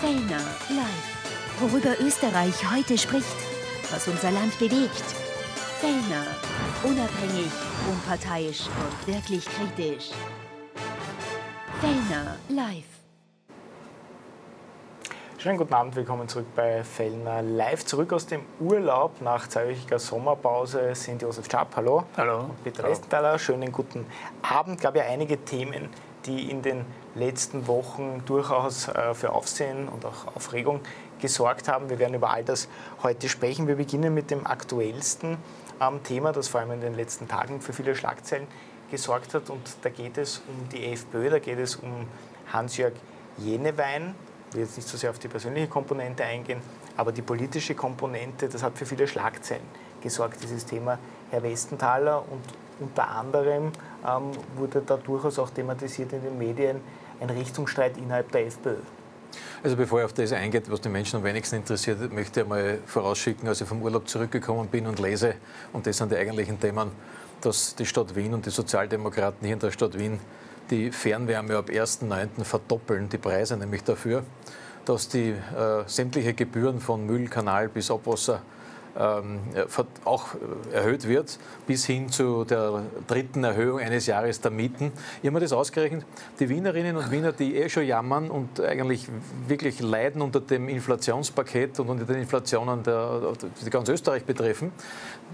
Fellner live. Worüber Österreich heute spricht, was unser Land bewegt. Fellner, unabhängig, unparteiisch und wirklich kritisch. Fellner live. Schönen guten Abend, willkommen zurück bei Fellner Live. Zurück aus dem Urlaub nach zweiwöchiger Sommerpause sind Josef Schapp, hallo. Hallo. Und Peter Westenthaler, schönen guten Abend. gab ja einige Themen, die in den letzten Wochen durchaus äh, für Aufsehen und auch Aufregung gesorgt haben. Wir werden über all das heute sprechen. Wir beginnen mit dem aktuellsten ähm, Thema, das vor allem in den letzten Tagen für viele Schlagzeilen gesorgt hat. Und da geht es um die FPÖ, da geht es um Hans-Jörg Jenewein. Ich will jetzt nicht so sehr auf die persönliche Komponente eingehen, aber die politische Komponente, das hat für viele Schlagzeilen gesorgt, dieses Thema Herr Westenthaler. Und unter anderem ähm, wurde da durchaus auch thematisiert in den Medien ein Richtungsstreit innerhalb der FPÖ. Also bevor ich auf das eingeht, was die Menschen am wenigsten interessiert, möchte ich mal vorausschicken, als ich vom Urlaub zurückgekommen bin und lese, und das sind die eigentlichen Themen, dass die Stadt Wien und die Sozialdemokraten hier in der Stadt Wien die Fernwärme ab 1.9. verdoppeln, die Preise nämlich dafür, dass die äh, sämtliche Gebühren von Müll, Kanal bis Abwasser auch erhöht wird, bis hin zu der dritten Erhöhung eines Jahres der Mieten. Ich habe mir das ausgerechnet. Die Wienerinnen und Wiener, die eh schon jammern und eigentlich wirklich leiden unter dem Inflationspaket und unter den Inflationen, der, die ganz Österreich betreffen,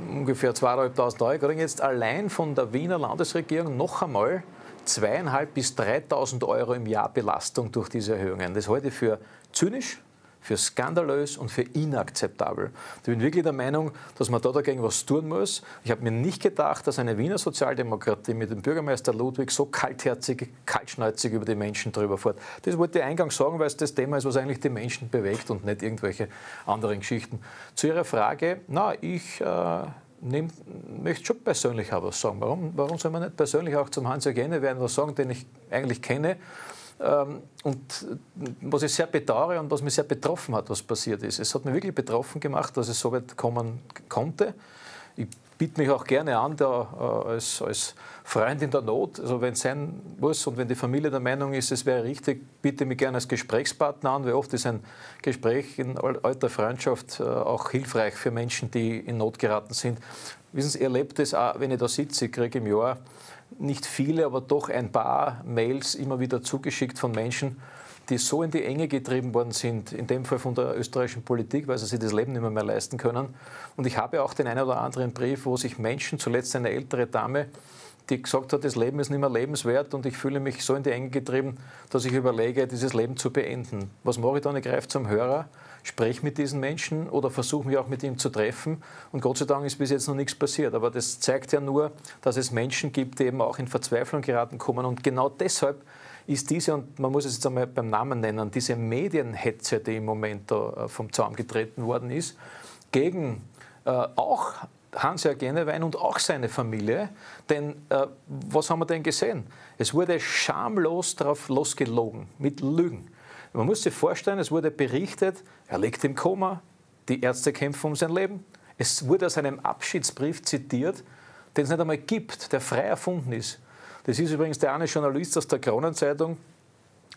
ungefähr 2.500 Euro, kriegen jetzt allein von der Wiener Landesregierung noch einmal zweieinhalb bis 3.000 Euro im Jahr Belastung durch diese Erhöhungen. Das halte ich für zynisch, für skandalös und für inakzeptabel. Ich bin wirklich der Meinung, dass man da dagegen was tun muss. Ich habe mir nicht gedacht, dass eine Wiener Sozialdemokratie mit dem Bürgermeister Ludwig so kaltherzig, kaltschnäuzig über die Menschen drüber fährt. Das wollte ich eingangs sagen, weil es das Thema ist, was eigentlich die Menschen bewegt und nicht irgendwelche anderen Geschichten. Zu Ihrer Frage, na, ich äh, nehm, möchte schon persönlich auch was sagen. Warum, warum soll man nicht persönlich auch zum Hans-Jörg werden was sagen, den ich eigentlich kenne? Ähm, und was ich sehr bedauere und was mich sehr betroffen hat, was passiert ist. Es hat mich wirklich betroffen gemacht, dass es so weit kommen konnte. Ich biete mich auch gerne an, da, äh, als, als Freund in der Not. Also wenn es sein muss und wenn die Familie der Meinung ist, es wäre richtig, biete mich gerne als Gesprächspartner an, weil oft ist ein Gespräch in alter Freundschaft äh, auch hilfreich für Menschen, die in Not geraten sind. Wissen Sie, ihr lebt es auch, wenn ich da sitze, ich kriege im Jahr nicht viele, aber doch ein paar Mails immer wieder zugeschickt von Menschen, die so in die Enge getrieben worden sind, in dem Fall von der österreichischen Politik, weil sie sich das Leben nicht mehr, leisten können. Und ich habe auch den einen oder anderen Brief, wo sich Menschen, zuletzt eine ältere Dame, die gesagt hat, das Leben ist nicht mehr lebenswert und ich fühle mich so in die Enge getrieben, dass ich überlege, dieses Leben zu beenden. Was mache ich dann? Ich greife zum Hörer spreche mit diesen Menschen oder versuche mich auch mit ihm zu treffen. Und Gott sei Dank ist bis jetzt noch nichts passiert. Aber das zeigt ja nur, dass es Menschen gibt, die eben auch in Verzweiflung geraten kommen. Und genau deshalb ist diese, und man muss es jetzt einmal beim Namen nennen, diese Medienhetze, die im Moment da äh, vom Zaum getreten worden ist, gegen äh, auch Hans-Jörg Genewein und auch seine Familie. Denn äh, was haben wir denn gesehen? Es wurde schamlos darauf losgelogen, mit Lügen. Man muss sich vorstellen, es wurde berichtet, er liegt im Koma, die Ärzte kämpfen um sein Leben. Es wurde aus einem Abschiedsbrief zitiert, den es nicht einmal gibt, der frei erfunden ist. Das ist übrigens der eine Journalist aus der Kronenzeitung,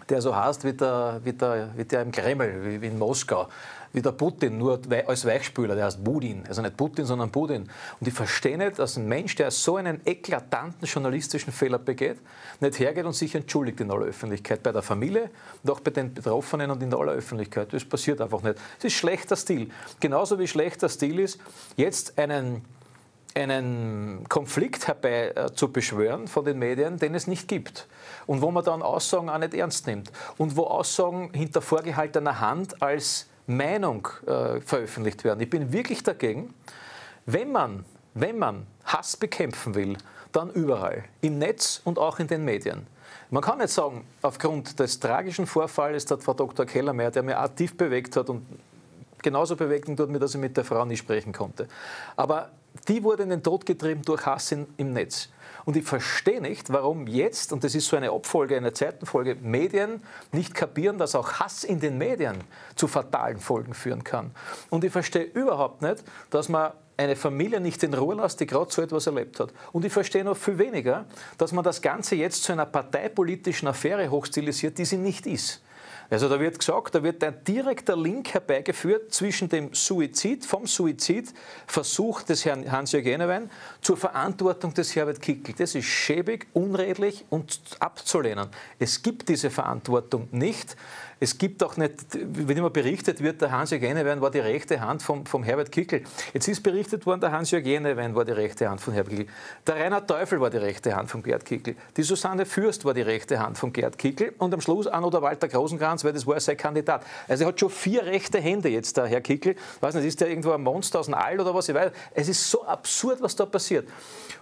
der so heißt wie der, wie der, wie der im Kreml, wie in Moskau wie der Putin, nur als Weichspüler, der heißt Budin. Also nicht Putin, sondern Putin. Und ich verstehe nicht, dass ein Mensch, der so einen eklatanten journalistischen Fehler begeht, nicht hergeht und sich entschuldigt in aller Öffentlichkeit. Bei der Familie und auch bei den Betroffenen und in aller Öffentlichkeit. Das passiert einfach nicht. Es ist schlechter Stil. Genauso wie schlechter Stil ist, jetzt einen einen Konflikt herbei äh, von den Medien, den es nicht gibt. Und wo man dann Aussagen auch nicht ernst nimmt. Und wo Aussagen hinter vorgehaltener Hand als Meinung äh, veröffentlicht werden. Ich bin wirklich dagegen, wenn man, wenn man Hass bekämpfen will, dann überall, im Netz und auch in den Medien. Man kann nicht sagen, aufgrund des tragischen Vorfalls der Frau Dr. Kellermeier, der mir tief bewegt hat und genauso bewegt tut mir, dass ich mit der Frau nicht sprechen konnte. Aber die wurde in den Tod getrieben durch Hass in, im Netz. Und ich verstehe nicht, warum jetzt, und das ist so eine Abfolge, eine Zeitenfolge, Medien nicht kapieren, dass auch Hass in den Medien zu fatalen Folgen führen kann. Und ich verstehe überhaupt nicht, dass man eine Familie nicht in Ruhe lässt, die gerade so etwas erlebt hat. Und ich verstehe noch viel weniger, dass man das Ganze jetzt zu einer parteipolitischen Affäre hochstilisiert, die sie nicht ist. Also da wird gesagt, da wird ein direkter Link herbeigeführt zwischen dem Suizid, vom Suizidversuch des Herrn Hans-Jörg Enewein zur Verantwortung des Herbert Kickl. Das ist schäbig, unredlich und abzulehnen. Es gibt diese Verantwortung nicht. Es gibt auch nicht, wenn immer berichtet wird, der Hans-Jörg Enewein war die rechte Hand vom, vom Herbert Kickl. Jetzt ist berichtet worden, der Hans-Jörg Enewein war die rechte Hand von Herbert Kickl. Der Rainer Teufel war die rechte Hand von Gerd Kickl. Die Susanne Fürst war die rechte Hand von Gerd Kickl. Und am Schluss auch noch der Walter Großenkranz, weil das war sein Kandidat. Also er hat schon vier rechte Hände jetzt, der Herr Kickl. Ich weiß nicht, ist der irgendwo ein Monster aus dem All oder was? Ich weiß. Es ist so absurd, was da passiert.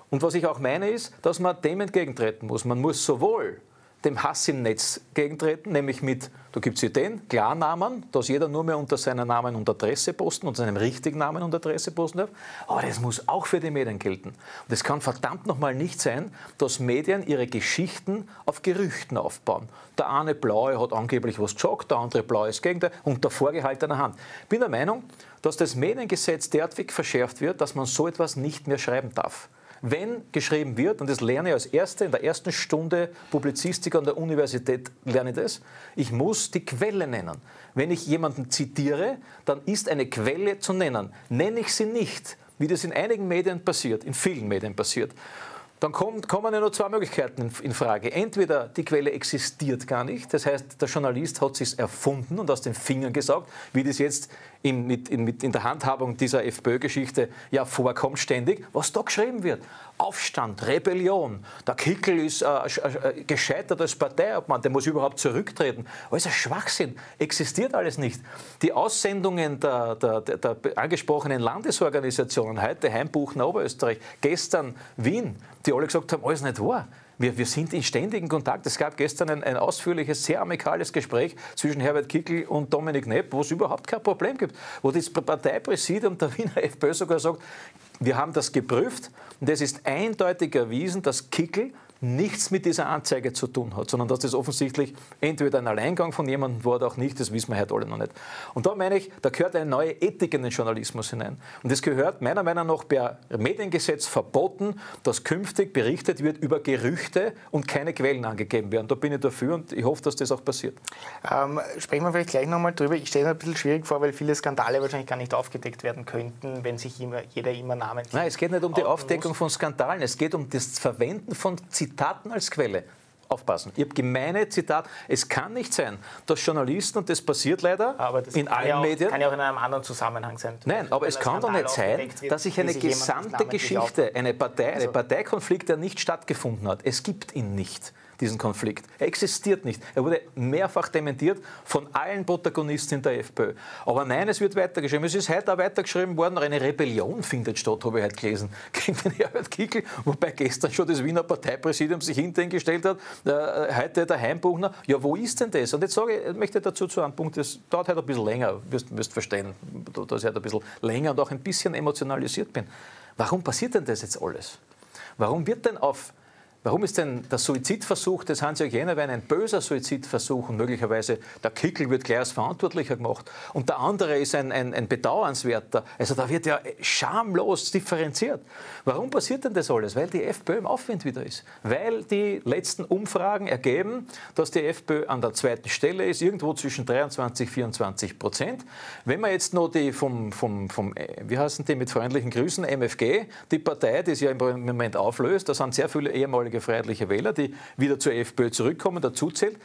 Und was ich auch meine ist, dass man dem entgegentreten muss. Man muss sowohl dem Hass im Netz gegentreten, nämlich mit, da gibt es Ideen, Klarnamen, dass jeder nur mehr unter seinem Namen und Adresse posten, unter seinem richtigen Namen und Adresse posten darf. Aber das muss auch für die Medien gelten. Und es kann verdammt nochmal nicht sein, dass Medien ihre Geschichten auf Gerüchten aufbauen. Der eine Blaue hat angeblich was gesagt, der andere Blaue ist gegen unter vorgehaltener Hand. Ich bin der Meinung, dass das Mediengesetz derartig verschärft wird, dass man so etwas nicht mehr schreiben darf wenn geschrieben wird, und das lerne ich als Erste in der ersten Stunde Publizistik an der Universität, lerne ich das, ich muss die Quelle nennen. Wenn ich jemanden zitiere, dann ist eine Quelle zu nennen. Nenne ich sie nicht, wie das in einigen Medien passiert, in vielen Medien passiert, dann kommt, kommen ja nur zwei Möglichkeiten in Frage. Entweder die Quelle existiert gar nicht, das heißt, der Journalist hat sich erfunden und aus den Fingern gesaugt, wie das jetzt in, mit, in, mit, in der Handhabung dieser FPÖ-Geschichte ja vorkommt ständig, was da geschrieben wird. Aufstand, Rebellion, der Kickel ist äh, äh, gescheitert als Parteiobmann, der muss überhaupt zurücktreten. Alles ein Schwachsinn, existiert alles nicht. Die Aussendungen der, der, der, angesprochenen Landesorganisationen, heute Heimbuchen Oberösterreich, gestern Wien, die alle gesagt haben, alles nicht wahr. Wir, wir, sind in ständigem Kontakt. Es gab gestern ein, ein, ausführliches, sehr amikales Gespräch zwischen Herbert Kickl und Dominik Nepp, wo es überhaupt kein Problem gibt. Wo das Parteipräsidium der Wiener FPÖ sogar sagt, wir haben das geprüft und es ist eindeutig erwiesen, dass Kickl nichts mit dieser Anzeige zu tun hat, sondern dass das offensichtlich entweder ein Alleingang von jemandem war oder auch nicht, das wissen wir heute alle noch nicht. Und da meine ich, da gehört eine neue Ethik in den Journalismus hinein. Und es gehört meiner Meinung nach per Mediengesetz verboten, dass künftig berichtet wird über Gerüchte und keine Quellen angegeben werden. Da bin ich dafür und ich hoffe, dass das auch passiert. Ähm, sprechen wir vielleicht gleich nochmal drüber. Ich stelle mir ein bisschen schwierig vor, weil viele Skandale wahrscheinlich gar nicht aufgedeckt werden könnten, wenn sich immer, jeder immer Namen. Nein, es geht nicht um die Aufdeckung muss. von Skandalen, es geht um das Verwenden von Zitaten Zitaten als Quelle. Aufpassen. Ich habe gemeine Zitat. Es kann nicht sein, dass Journalisten, und das passiert leider das in allen ja auch, Medien. kann ja auch in einem anderen Zusammenhang sein. Nein, aber es kann doch nicht sein, dass ich eine gesamte Geschichte, eine Partei, eine also Parteikonflikt, der nicht stattgefunden hat. Es gibt ihn nicht diesen Konflikt. Er existiert nicht. Er wurde mehrfach dementiert von allen Protagonisten in der FPÖ. Aber nein, es wird weitergeschrieben. Es ist heute auch weitergeschrieben worden, eine Rebellion findet statt, habe ich heute gelesen, gegen den Herbert Kickl, wobei gestern schon das Wiener Parteipräsidium sich hinterhin gestellt hat, äh, heute der Heimbuchner. Ja, wo ist denn das? Und jetzt sage ich, ich dazu zu einem Punkt, das dauert heute ein bisschen länger, wirst, wirst verstehen, dass ich heute ein bisschen länger und auch ein bisschen emotionalisiert bin. Warum passiert denn das jetzt alles? Warum wird denn auf Warum ist denn der Suizidversuch des Hans-Jörg Jenerwein ein böser Suizidversuch und möglicherweise der Kickel wird gleich als Verantwortlicher gemacht und der andere ist ein, ein, ein bedauernswerter? Also da wird ja schamlos differenziert. Warum passiert denn das alles? Weil die FPÖ im Aufwind wieder ist. Weil die letzten Umfragen ergeben, dass die FPÖ an der zweiten Stelle ist, irgendwo zwischen 23 und 24 Prozent. Wenn man jetzt noch die vom, vom, vom äh, wie heißen die mit freundlichen Grüßen, MFG, die Partei, die sich ja im Moment auflöst, da sind sehr viele ehemalige ehemalige freiheitliche Wähler, die wieder zur FPÖ zurückkommen, dazu zählt,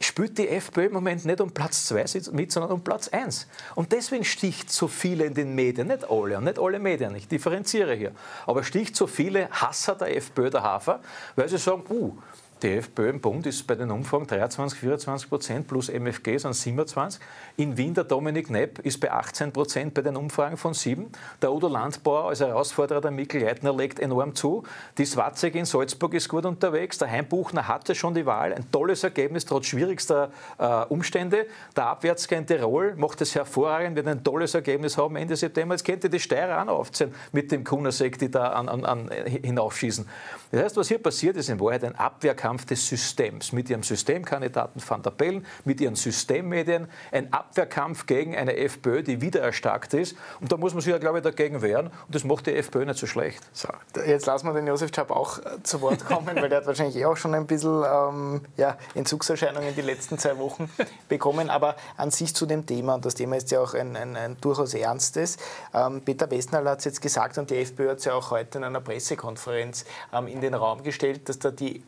spielt die FPÖ im Moment nicht um Platz 2 mit, sondern um Platz 1. Und deswegen sticht so viele in den Medien, nicht alle, und nicht alle Medien, ich differenziere hier, aber sticht so viele Hasser der FPÖ der Hafer, weil sie sagen, uh, die FPÖ im Bund ist bei den Umfragen 23, 24 Prozent plus MFG sind 27. In Wien der Dominik Nepp ist bei 18 Prozent bei den Umfragen von 7. Der Udo Landbauer als Herausforderer der Mikkel Leitner legt enorm zu. Die Swatzek in Salzburg ist gut unterwegs. Der Heimbuchner hatte schon die Wahl. Ein tolles Ergebnis trotz schwierigster äh, Umstände. Der Abwärtsger in Tirol macht es hervorragend, wird ein tolles Ergebnis haben Ende September. Jetzt könnte die Steirer auch aufziehen mit dem Kunasek, die da an, an, an hinaufschießen. Das heißt, was hier passiert, ist in Wahrheit ein Abwehrkampf Abwehrkampf des Systems mit ihrem Systemkandidaten Van der Bellen, mit ihren Systemmedien, ein Abwehrkampf gegen eine FPÖ, die wieder erstarkt ist. Und da muss man sich ja, glaube ich, dagegen wehren. Und das macht die FPÖ nicht so schlecht. So, jetzt lassen wir den Josef Czap auch äh, zu Wort kommen, weil der hat wahrscheinlich eh auch schon ein bisschen ähm, ja, Entzugserscheinungen die letzten zwei Wochen bekommen. Aber an sich zu dem Thema, und das Thema ist ja auch ein, ein, ein durchaus ernstes. Ähm, Peter Westnall hat es jetzt gesagt und die FPÖ hat es ja auch heute in einer Pressekonferenz ähm, in den Raum gestellt, dass da die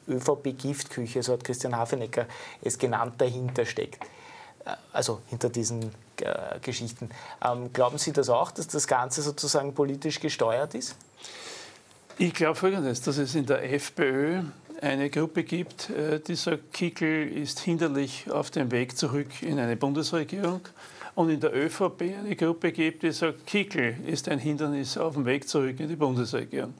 ÖVP-Giftküche, so hat Christian Hafenecker es genannt, dahinter steckt. Äh, also hinter diesen äh, Geschichten. Ähm, glauben Sie das auch, dass das Ganze sozusagen politisch gesteuert ist? Ich glaube Folgendes, dass es in der FPÖ eine Gruppe gibt, äh, die sagt, Kickel ist hinderlich auf dem Weg zurück in eine Bundesregierung. Und in der ÖVP eine Gruppe gibt, die sagt, Kickel ist ein Hindernis auf dem Weg zurück in die Bundesregierung.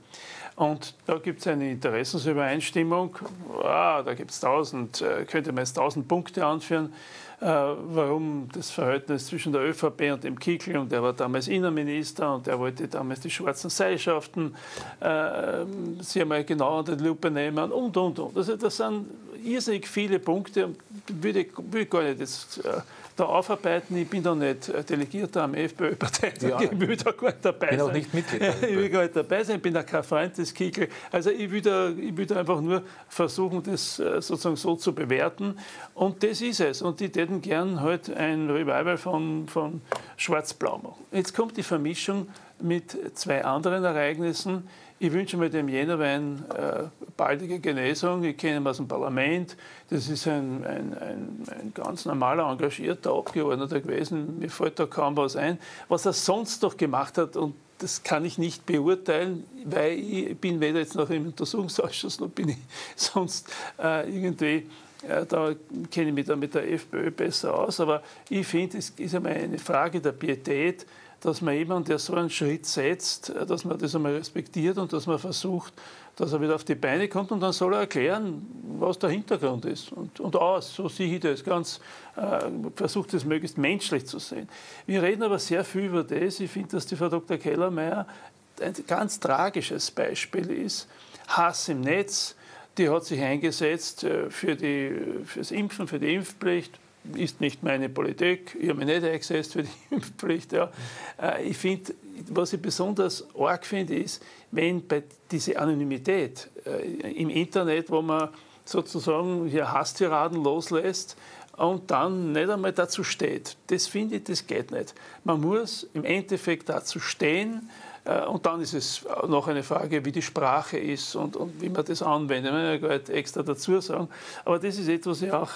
Und da gibt es eine Interessensübereinstimmung. Ah, da gibt es tausend, äh, könnte man jetzt tausend Punkte anführen, äh, warum das Verhältnis zwischen der ÖVP und dem Kickel, und der war damals Innenminister und der wollte damals die schwarzen Seilschaften äh, sich einmal genau unter die Lupe nehmen und, und, und. Also das sind irrsinnig viele Punkte, würde, würde gar nicht jetzt, äh, da aufarbeiten. Ich bin da nicht äh, Delegierter am FPÖ-Partei. Ja. Ich will da gar nicht dabei bin sein. auch nicht Mitglied. ich will gar nicht dabei sein. Ich bin da kein Freund des Kickel. Also ich will, da, ich will da einfach nur versuchen, das äh, sozusagen so zu bewerten. Und das ist es. Und die täten gern halt ein Revival von, von Schwarz-Blau machen. Jetzt kommt die Vermischung mit zwei anderen Ereignissen. Ich wünsche mir dem Jännerwein äh, baldige Genesung. Ich kenne ihn aus dem Parlament. Das ist ein, ein, ein, ein, ganz normaler, engagierter Abgeordneter gewesen. Mir fällt da kaum was ein. Was er sonst noch gemacht hat, und das kann ich nicht beurteilen, weil ich bin weder jetzt noch im Untersuchungsausschuss, noch bin ich sonst äh, irgendwie ja, da kenne ich mich da mit der FPÖ besser aus, aber ich finde, es ist einmal eine Frage der Pietät, dass man jemanden, der so einen Schritt setzt, äh, dass man das einmal respektiert und dass man versucht, dass er wieder auf die Beine kommt und dann soll er erklären, was der Hintergrund ist. Und, und aus, so sehe ich das ganz, äh, versucht das möglichst menschlich zu sehen. Wir reden aber sehr viel über das. Ich finde, dass die Frau Dr. Kellermeier ein ganz tragisches Beispiel ist. Hass im Netz, die hat sich eingesetzt äh, für, die, für das Impfen, für die Impfpflicht, ist nicht meine Politik, ich habe mich nicht eingesetzt für die Impfpflicht. Ja. Äh, ich finde, was ich besonders arg finde, ist, wenn bei dieser Anonymität äh, im Internet, wo man sozusagen hier Hasstiraden loslässt und dann nicht einmal dazu steht. Das finde ich, das geht nicht. Man muss im Endeffekt dazu stehen, äh, und dann ist es noch eine Frage, wie die Sprache ist und, und wie man das anwendet. Man kann ja gar nicht extra dazu sagen. Aber das ist etwas, was ich auch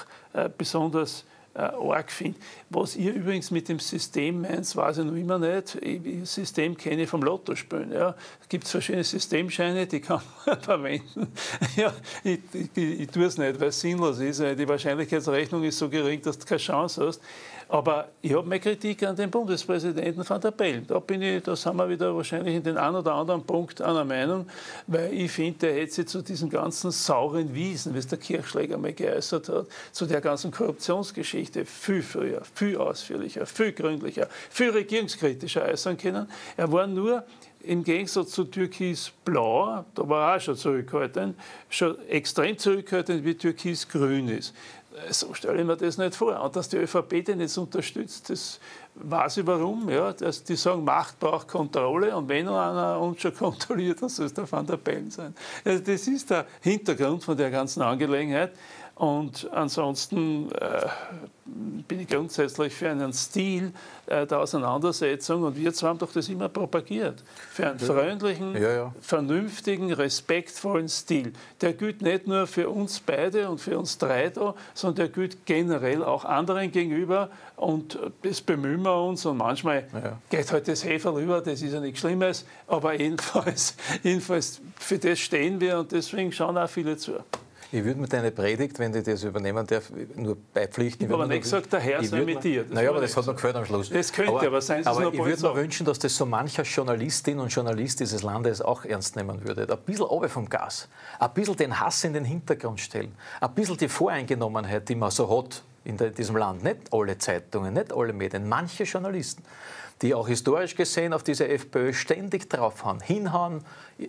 besonders äh, arg finde. Was ihr übrigens mit dem System meint, weiß ich noch immer nicht. Das System kenne ich vom Lottospielen. Ja. Es verschiedene Systemscheine, die kann man verwenden. ja, ich, ich, ich tue es nicht, weil es sinnlos ist. Die Wahrscheinlichkeitsrechnung ist so gering, dass du keine Chance hast. Aber ich habe meine Kritik an den Bundespräsidenten van der Bellen. Da, bin ich, da sind wir wieder wahrscheinlich in den einen oder anderen Punkt einer Meinung, weil ich finde, er hätte sich zu diesen ganzen sauren Wiesen, wie es der Kirchschläger mal geäußert hat, zu der ganzen Korruptionsgeschichte viel früher, viel ausführlicher, viel gründlicher, viel regierungskritischer äußern können. Er war nur im Gegensatz zu Türkis Blau, da war er auch schon zurückhaltend, schon extrem zurückhaltend, wie Türkis Grün ist so stelle ich mir das nicht vor. Und dass die ÖVP den jetzt unterstützt, das weiß ich warum. Ja, dass die sagen, Macht braucht Kontrolle und wenn einer uns schon kontrolliert, dann soll es der Van der Bellen sein. Also das ist der Hintergrund von der ganzen Angelegenheit. Und ansonsten äh, bin ich grundsätzlich für einen Stil äh, der Auseinandersetzung und wir zwei haben doch das immer propagiert. Für einen freundlichen, ja, ja. vernünftigen, respektvollen Stil. Der gilt nicht nur für uns beide und für uns drei da, sondern der gilt generell auch anderen gegenüber und das bemühen wir uns und manchmal ja. geht halt das Heferl über, das ist ja nichts Schlimmes, aber jedenfalls, jedenfalls für das stehen wir und deswegen schauen auch viele zu. Ich würde mir deine Predigt, wenn ich das übernehmen darf, nur beipflichten. Ich habe aber nicht gesagt, der Herr sei mit dir. naja, aber das hat mir gefällt am Schluss. Das könnte, aber, aber seien Sie aber ich würde mir wünschen, dass das so mancher Journalistin und Journalist dieses Landes auch ernst nehmen würde. Ein bisschen runter vom Gas. Ein bisschen den Hass in den Hintergrund stellen. Ein bisschen die Voreingenommenheit, die man so hat in diesem Land. Nicht alle Zeitungen, nicht alle Medien, manche Journalisten die auch historisch gesehen auf diese FPÖ ständig draufhauen, hinhauen,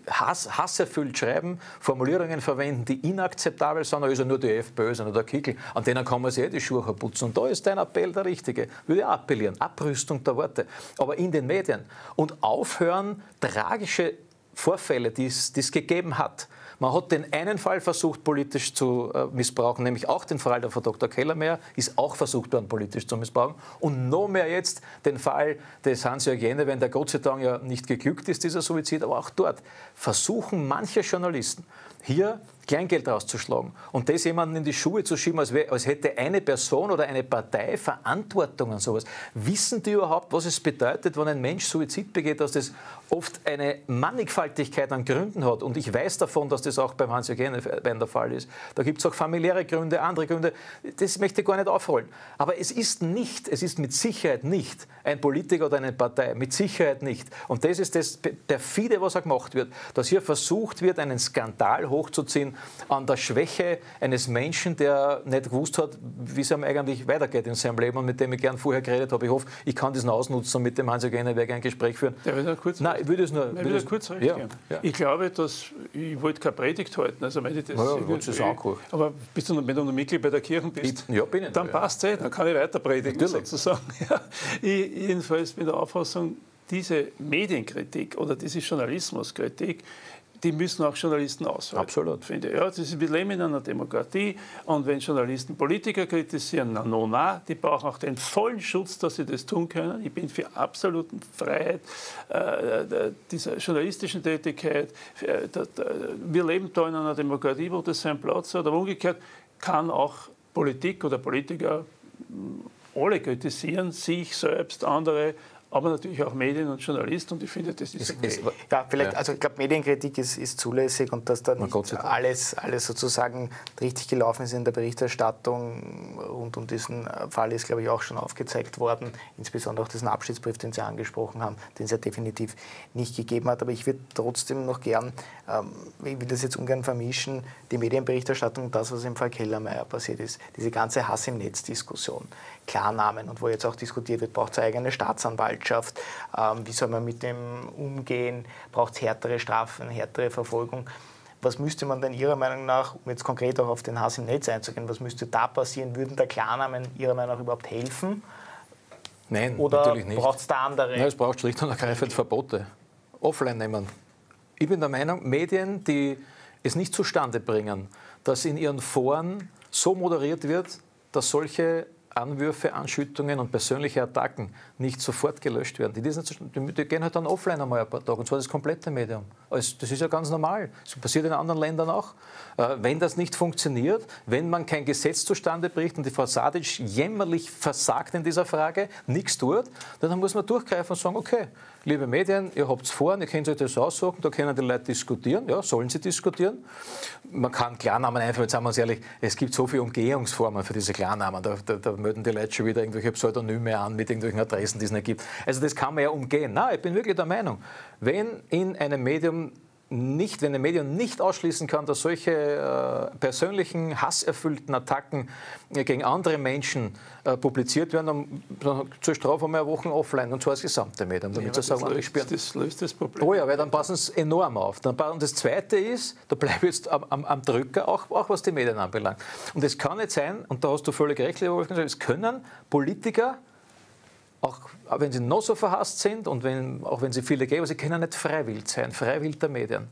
Hass, hasserfüllt schreiben, Formulierungen verwenden, die inakzeptabel sind, also nur die FPÖ, sondern der Kickel, an denen kann man sich eh die Schuhe putzen. Und da ist dein Appell der richtige. Würde ich appellieren. Abrüstung der Worte. Aber in den Medien. Und aufhören, tragische Vorfälle, die es gegeben hat, man hat den einen Fall versucht, politisch zu äh, missbrauchen, nämlich auch den Fall von Dr. Kellermeier, ist auch versucht worden, politisch zu missbrauchen. Und noch mehr jetzt den Fall des Hans-Jörg wenn der Gott sei Dank ja nicht geglückt ist, dieser Suizid, aber auch dort versuchen manche Journalisten hier Kleingeld rauszuschlagen und das jemanden in die Schuhe zu schieben, als, als hätte eine Person oder eine Partei Verantwortung an sowas. Wissen die überhaupt, was es bedeutet, wenn ein Mensch Suizid begeht, dass das oft eine Mannigfaltigkeit an Gründen hat? Und ich weiß davon, dass das auch beim Hans-Jörg der Fall ist. Da gibt es auch familiäre Gründe, andere Gründe. Das möchte ich gar nicht aufrollen. Aber es ist nicht, es ist mit Sicherheit nicht ein Politiker oder eine Partei. Mit Sicherheit nicht. Und das ist das perfide, was er gemacht wird. Dass hier versucht wird, einen Skandal hochzuziehen, an der Schwäche eines Menschen, der nicht gewusst hat, wie es ihm eigentlich weitergeht in seinem Leben und mit dem ich gern vorher geredet habe. Ich hoffe, ich kann diesen ausnutzen und mit dem Hans Gerne ein Gespräch führen. Ja, will kurz Nein, ich würde es nur. Nein, ich, kurz ja, ja. ich glaube, dass ich wollte keine Predigt halten. Also wenn ich das ja, ich, auch aber bist du, wenn du noch Mitglied bei der Kirche bist, ich, ja, bin ich dann passt es, dann kann ich weiter predigen Natürlich. sozusagen. Ja. Ich, jedenfalls bin der Auffassung, diese Medienkritik oder diese Journalismuskritik die müssen auch Journalisten aushalten. Absolut. Finde. Ja, das ist, wir leben in einer Demokratie und wenn Journalisten Politiker kritisieren, na, no, na, die brauchen auch den vollen Schutz, dass sie das tun können. Ich bin für absolute Freiheit äh, dieser journalistischen Tätigkeit. Äh, wir leben da in einer Demokratie, wo das seinen Platz hat, aber umgekehrt kann auch Politik oder Politiker alle kritisieren, sich selbst, andere, aber natürlich auch Medien und Journalisten. Und ich finde, das ist okay. Ja, vielleicht, ja. also ich glaube, Medienkritik ist, ist, zulässig und dass da alles, alles sozusagen richtig gelaufen ist in der Berichterstattung rund um diesen Fall ist, glaube ich, auch schon aufgezeigt worden. Insbesondere auch diesen Abschiedsbrief, den Sie angesprochen haben, den es ja definitiv nicht gegeben hat. Aber ich würde trotzdem noch gern, ähm, ich will das jetzt ungern vermischen, die Medienberichterstattung und das, was im Fall Kellermeier passiert ist. Diese ganze Hass im Netz-Diskussion. Klarnamen und wo jetzt auch diskutiert wird, braucht es eine eigene Staatsanwaltschaft, ähm, wie soll man mit dem umgehen, braucht es härtere Strafen, härtere Verfolgung. Was müsste man denn Ihrer Meinung nach, um jetzt konkret auch auf den Hass im Netz einzugehen, was müsste da passieren? Würden der Klarnamen Ihrer Meinung nach überhaupt helfen? Nein, Oder natürlich nicht. braucht es da andere? Nein, es braucht schlicht und ergreifend Verbote. Offline nehmen. Ich bin der Meinung, Medien, die es nicht zustande bringen, dass in ihren Foren so moderiert wird, dass solche Anwürfe, Anschüttungen und persönliche Attacken nicht sofort gelöscht werden. Die, die, gehen halt dann offline einmal ein paar Tage, und zwar das komplette Medium. Das ist ja ganz normal. Das passiert in anderen Ländern auch. Äh, wenn das nicht funktioniert, wenn man kein Gesetz zustande bricht und die Frau Sadic jämmerlich versagt in dieser Frage, nichts tut, dann muss man durchgreifen und sagen, okay, liebe Medien, ihr habt es vor, ihr könnt euch das aussuchen, da können die Leute diskutieren, ja, sollen sie diskutieren. Man kann Klarnamen einfach, jetzt sagen wir uns ehrlich, es gibt so viele Umgehungsformen für diese Klarnamen, da, da, da melden die Leute schon wieder irgendwelche Pseudonyme an mit irgendwelchen Adressen, die es nicht gibt. Also das kann man ja umgehen. Nein, ich bin wirklich der Meinung, wenn in einem Medium nicht, wenn ein Medium nicht ausschließen kann, dass solche äh, persönlichen, hasserfüllten Attacken äh, gegen andere Menschen äh, publiziert werden, dann, zur Strafe einmal Wochen offline, und zwar das gesamte Medium, damit ja, sie sagen, löst, das, das löst das Problem. Oh ja, weil dann passen sie enorm auf. Dann, und das Zweite ist, da bleibe ich jetzt am, am, am, Drücker, auch, auch was die Medien anbelangt. Und es kann nicht sein, und da hast du völlig recht, lieber Wolfgang, es können Politiker auch wenn sie noch so verhasst sind und wenn, auch wenn sie viele geben, sie können nicht freiwillig sein, freiwillig der Medien.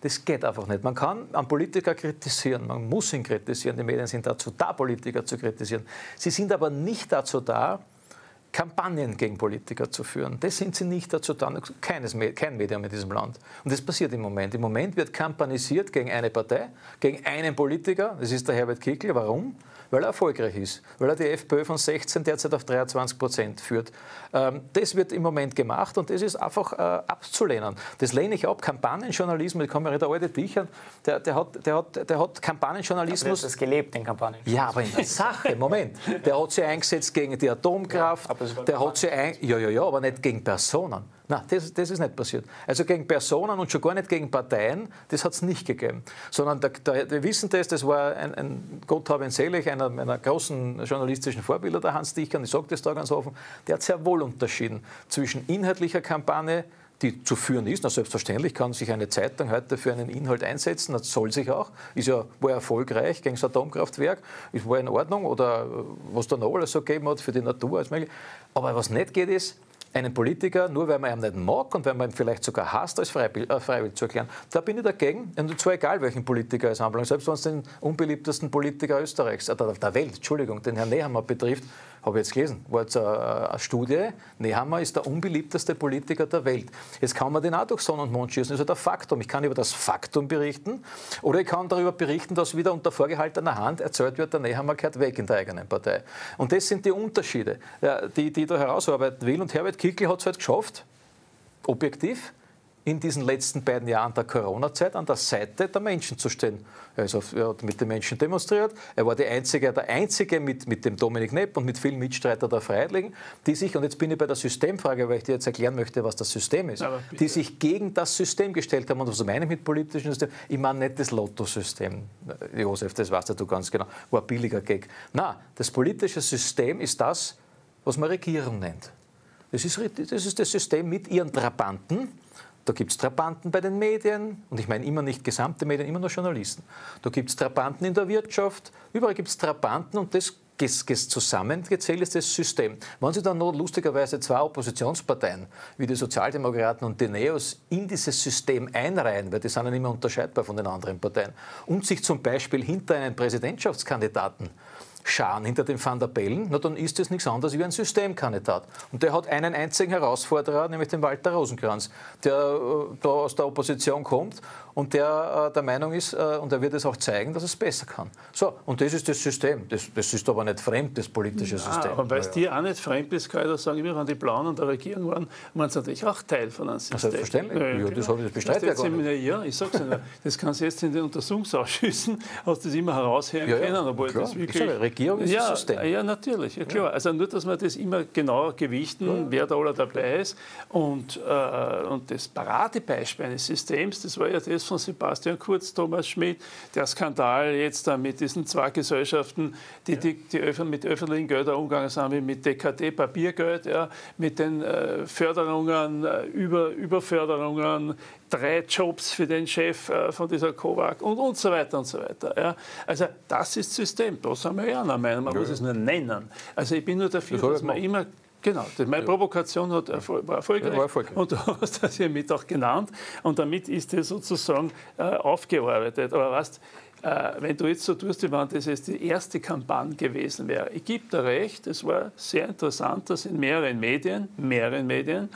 Das geht einfach nicht. Man kann einen Politiker kritisieren, man muss ihn kritisieren. Die Medien sind dazu da, Politiker zu kritisieren. Sie sind aber nicht dazu da, Kampagnen gegen Politiker zu führen. Das sind sie nicht dazu da. Keines, kein Medium in diesem Land. Und das passiert im Moment. Im Moment wird kampanisiert gegen eine Partei, gegen einen Politiker. Das ist der Herbert Kickl. Warum? Weil er erfolgreich ist, weil er die FPÖ von 16 derzeit auf 23 Prozent führt. Ähm, das wird im Moment gemacht und das ist einfach äh, abzulehnen. Das lehne ich ab. Kampagnenjournalismus, ich komme ja der alte Bücher, der, der, hat, der, hat, der hat Kampagnenjournalismus. Aber das gelebt, den Kampagnen. Ja, aber in der Sache, Moment. Der hat sich eingesetzt gegen die Atomkraft, ja, der hat sich ein, ja, ja, ja, aber nicht gegen Personen. Nein, das, das, ist nicht passiert. Also gegen Personen und schon gar nicht gegen Parteien, das hat es nicht gegeben. Sondern der, der, wir wissen das, das war ein, ein Gott habe ihn selig, einer meiner großen journalistischen Vorbilder, der Hans Dicher, und ich sage das da ganz offen, der hat sehr wohl unterschieden zwischen inhaltlicher Kampagne, die zu führen ist. Na, selbstverständlich kann sich eine Zeitung heute für einen Inhalt einsetzen, das soll sich auch. Ist ja, war erfolgreich gegen das Atomkraftwerk, ist, war in Ordnung oder was da noch alles so gegeben hat für die Natur, als möglich. Aber was nicht geht, ist, einen Politiker, nur weil man ihn nicht mag und weil man ihn vielleicht sogar hasst, als freiwillig, äh, freiwillig zu erklären. Da bin ich dagegen. Und zwar egal, welchen Politiker es handelt. Selbst wenn es den unbeliebtesten Politiker Österreichs, äh, der Welt, Entschuldigung, den Herrn Nehammer betrifft, habe ich jetzt gelesen, war jetzt eine, Studie, Nehammer ist der unbeliebteste Politiker der Welt. Jetzt kann man den auch durch Sonne und Mond schießen, das ist halt ein Faktum. Ich kann über das Faktum berichten oder ich kann darüber berichten, dass wieder unter vorgehaltener Hand erzählt wird, der Nehammer kehrt weg in der eigenen Partei. Und das sind die Unterschiede, die, die da herausarbeiten will. Und Herbert Kickl hat es halt geschafft, objektiv, in diesen letzten beiden Jahren der Corona-Zeit an der Seite der Menschen zu stehen. Er, auf, er hat mit den Menschen demonstriert. Er war die einzige, der Einzige mit, mit dem Dominik Nepp und mit vielen Mitstreitern der Freiheitlichen, die sich, und jetzt bin ich bei der Systemfrage, weil ich dir jetzt erklären möchte, was das System ist, die sich gegen das System gestellt haben. Und was meine ich mit politischem System? Ich meine nicht das Lotto-System, Josef, das weißt du ganz genau, war ein billiger Gag. Nein, das politische System ist das, was man Regierung nennt. Das ist, das ist das System mit ihren Trabanten, da gibt es Trabanten bei den Medien, und ich meine immer nicht gesamte Medien, immer nur Journalisten. Da gibt es Trabanten in der Wirtschaft, überall gibt es Trabanten und das zusammengezählt ist das System. Wenn Sie dann noch lustigerweise zwei Oppositionsparteien wie die Sozialdemokraten und die Neos in dieses System einreihen, weil die sind ja nicht mehr unterscheidbar von den anderen Parteien, und sich zum Beispiel hinter einen Präsidentschaftskandidaten Scharen hinter dem Van der Bellen, na, dann ist das nichts anderes wie ein Systemkandidat. Und der hat einen einzigen Herausforderer, nämlich den Walter Rosenkranz, der äh, da aus der Opposition kommt und der äh, der Meinung ist, äh, und er wird es auch zeigen, dass es besser kann. So, und das ist das System. Das, das ist aber nicht fremd, das politische ja, System. Aber weil es dir auch nicht fremd ist, kann ich da sagen, wir waren die Blauen an der Regierung waren, waren sie natürlich auch Teil von einem System. Selbstverständlich. Ja, ja, das habe ich, das bestreite ja gar nicht. Ja, ich sage es Ihnen. Das kannst du jetzt in den Untersuchungsausschüssen, hast du das immer heraushören ja, können, obwohl klar. das wirklich... Regierung ist ja, das System. Ja, natürlich, ja, klar. Also nur, dass wir das immer genauer gewichten, klar. wer da alle dabei ist. Und, äh, und das Paradebeispiel eines Systems, das war ja das von Sebastian Kurz, Thomas Schmidt, der Skandal jetzt da mit diesen zwei Gesellschaften, die, die, die mit öffentlichen Geldern umgegangen sind, wie mit DKT, Papiergeld, ja, mit den äh, Förderungen, äh, Über, Überförderungen, drei Jobs für den Chef äh, von dieser Kovac und, und so weiter und so weiter. Ja. Also das ist System, da sind wir ja einer Meinung, man ja. muss es nur nennen. Also ich bin nur dafür, das dass man immer Genau, meine Provokation hat Erfolg, war erfolgreich. War erfolgreich. Und du hast das hiermit auch genannt. Und damit ist es sozusagen äh, aufgearbeitet. Aber weißt, äh, wenn du jetzt so tust, wie wenn das jetzt die erste Kampagne gewesen wäre. Ich gebe dir recht, es war sehr interessant, dass in mehreren Medien, mehreren Medien,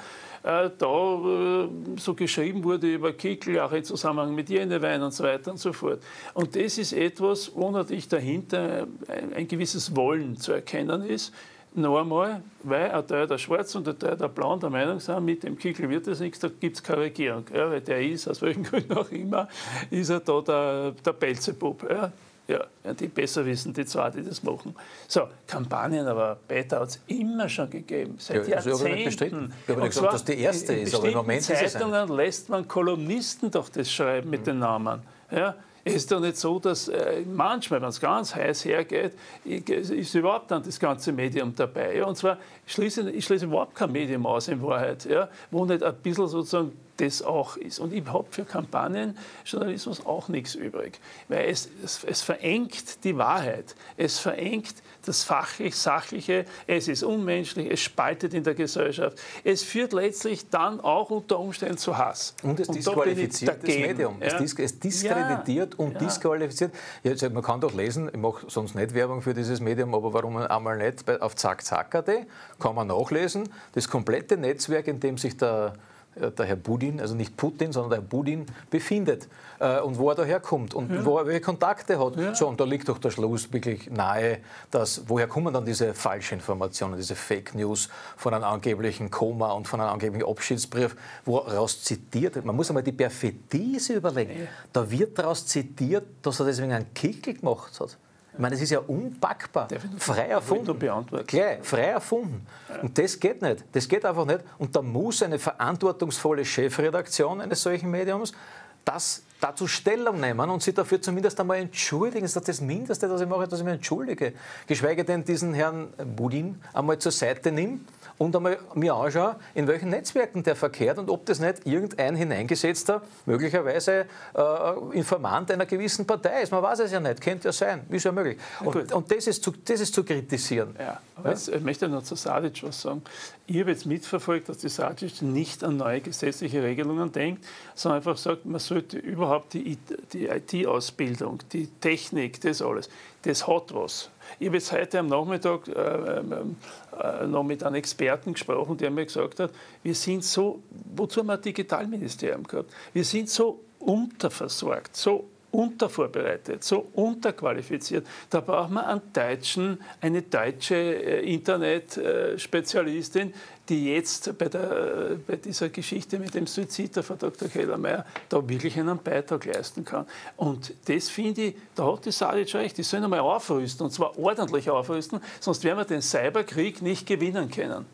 da äh, so geschrieben wurde über Kickel, auch im Zusammenhang mit Jenewein und so weiter und so fort. Und das ist etwas, wo natürlich dahinter ein, ein gewisses Wollen zu erkennen ist. Noch einmal, weil ein Teil der Schwarzen und ein Teil der Blauen der Meinung sind, mit dem Kickel wird das nichts, da gibt es keine Regierung. Ja, weil der ist, aus welchen Gründen auch immer, ist er da der, der Belzebub. Ja. Ja, die besser wissen, die zwei, die das machen. So, Kampagnen, aber Beta hat es immer schon gegeben, seit ja, Jahrzehnten. Ich habe nicht Ich habe nicht gesagt, dass die erste ist, aber im Moment Zeitungen ist es Zeitungen lässt man Kolumnisten doch das schreiben mit mhm. den Namen. Ja, es ist doch nicht so, dass äh, manchmal, wenn es ganz heiß hergeht, ist überhaupt dann das ganze Medium dabei. Ja? Und zwar, ich schließe, ich schließe überhaupt kein Medium aus in Wahrheit, ja? wo nicht ein bisschen sozusagen das auch ist. Und ich habe für Kampagnenjournalismus auch nichts übrig, weil es, es, es verengt die Wahrheit, es verengt das fachlich-sachliche, es ist unmenschlich, es spaltet in der Gesellschaft, es führt letztlich dann auch unter Umständen zu Hass. Und es disqualifiziert das Medium. Ja. Es, diskreditiert ja. und ja. disqualifiziert. Ja, man kann doch lesen, ich mache sonst nicht Werbung für dieses Medium, aber warum einmal nicht auf zackzack.at kann man nachlesen, das komplette Netzwerk, in dem sich der der Herr Budin, also nicht Putin, sondern der Herr Budin befindet äh, und wo er daherkommt und ja. wo er welche Kontakte hat. Ja. So, und da liegt doch der Schluss wirklich nahe, dass woher kommen dann diese Falschinformationen, diese Fake News von einem angeblichen Koma und von einem angeblichen Abschiedsbrief, woraus zitiert wird. Man muss einmal die Perfidie überlegen. Ja. Da wird daraus zitiert, dass er deswegen einen Kickel gemacht hat. Ich meine, das ist ja unpackbar. Frei erfunden. Gleich, frei erfunden. Und das geht nicht. Das geht einfach nicht. Und da muss eine verantwortungsvolle Chefredaktion eines solchen Mediums das dazu Stellung nehmen und sich dafür zumindest einmal entschuldigen. Das ist das Mindeste, was ich mache, dass ich mich entschuldige. Geschweige denn diesen Herrn Budin einmal zur Seite nimmt und einmal mir anschaue, in welchen Netzwerken der verkehrt und ob das nicht irgendein hineingesetzter, möglicherweise äh, Informant einer gewissen Partei ist. Man weiß es ja nicht, könnte ja sein, ist ja möglich. Und, und das, ist zu, das ist zu kritisieren. Ja, aber ja? Jetzt, ich möchte noch zu Sadic was sagen. Ich habe jetzt mitverfolgt, dass die Sadic nicht an neue gesetzliche Regelungen denkt, sondern einfach sagt, man sollte überhaupt die, die IT-Ausbildung, die Technik, das alles, das hat was. Ich habe jetzt heute am Nachmittag äh, äh, noch mit einem Experten gesprochen, der mir gesagt hat, wir sind so, wozu haben wir ein Digitalministerium gehabt? Wir sind so unterversorgt, so untervorbereitet, so unterqualifiziert. Da braucht man einen Deutschen, eine deutsche äh, Internetspezialistin, die jetzt bei, der, bei dieser Geschichte mit dem Suizid von Dr. Kellermeier da wirklich einen Beitrag leisten kann. Und das finde ich, da hat die Sadic recht, die sollen einmal aufrüsten, und zwar ordentlich aufrüsten, sonst werden wir den Cyberkrieg nicht gewinnen können.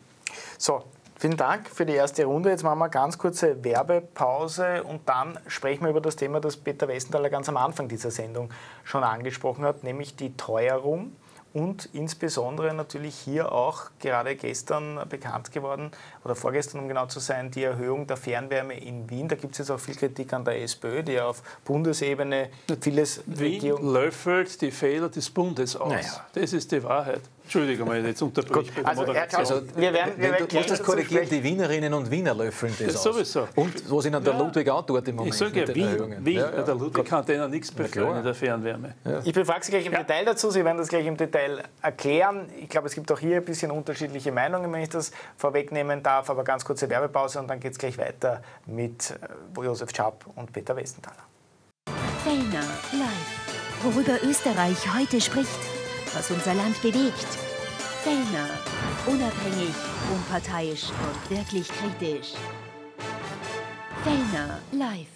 So, Vielen Dank für die erste Runde. Jetzt machen wir eine ganz kurze Werbepause und dann sprechen wir über das Thema, das Peter Westenthaler ganz am Anfang dieser Sendung schon angesprochen hat, nämlich die Teuerung und insbesondere natürlich hier auch gerade gestern bekannt geworden oder vorgestern, um genau zu sein, die Erhöhung der Fernwärme in Wien. Da gibt es jetzt auch viel Kritik an der SPÖ, die auf Bundesebene vieles Wien Regierung löffelt die Fehler des Bundes aus. Naja. Das ist die Wahrheit. Entschuldigung, mal jetzt unterbreche bei der also, Also, wir werden, wir werden du musst das korrigieren, die Wienerinnen und Wiener löffeln das, das sowieso. Und was ihnen der ja. Ludwig auch tut im Moment. Ich sage ja, Wien, Wien ja, ja. der Ludwig kann denen nichts befehlen in der Fernwärme. Ich befrage Sie gleich im Detail dazu, Sie werden das gleich im Detail erklären. Ich glaube, es gibt auch hier ein bisschen unterschiedliche Meinungen, wenn ich das vorwegnehmen darf, aber ganz kurze Werbepause und dann geht es gleich weiter mit äh, Josef Schapp und Peter Westenthaler. Fellner live. Worüber Österreich heute spricht, was unser Land bewegt Fellner. Unabhängig, unparteiisch und wirklich kritisch. Fellner live.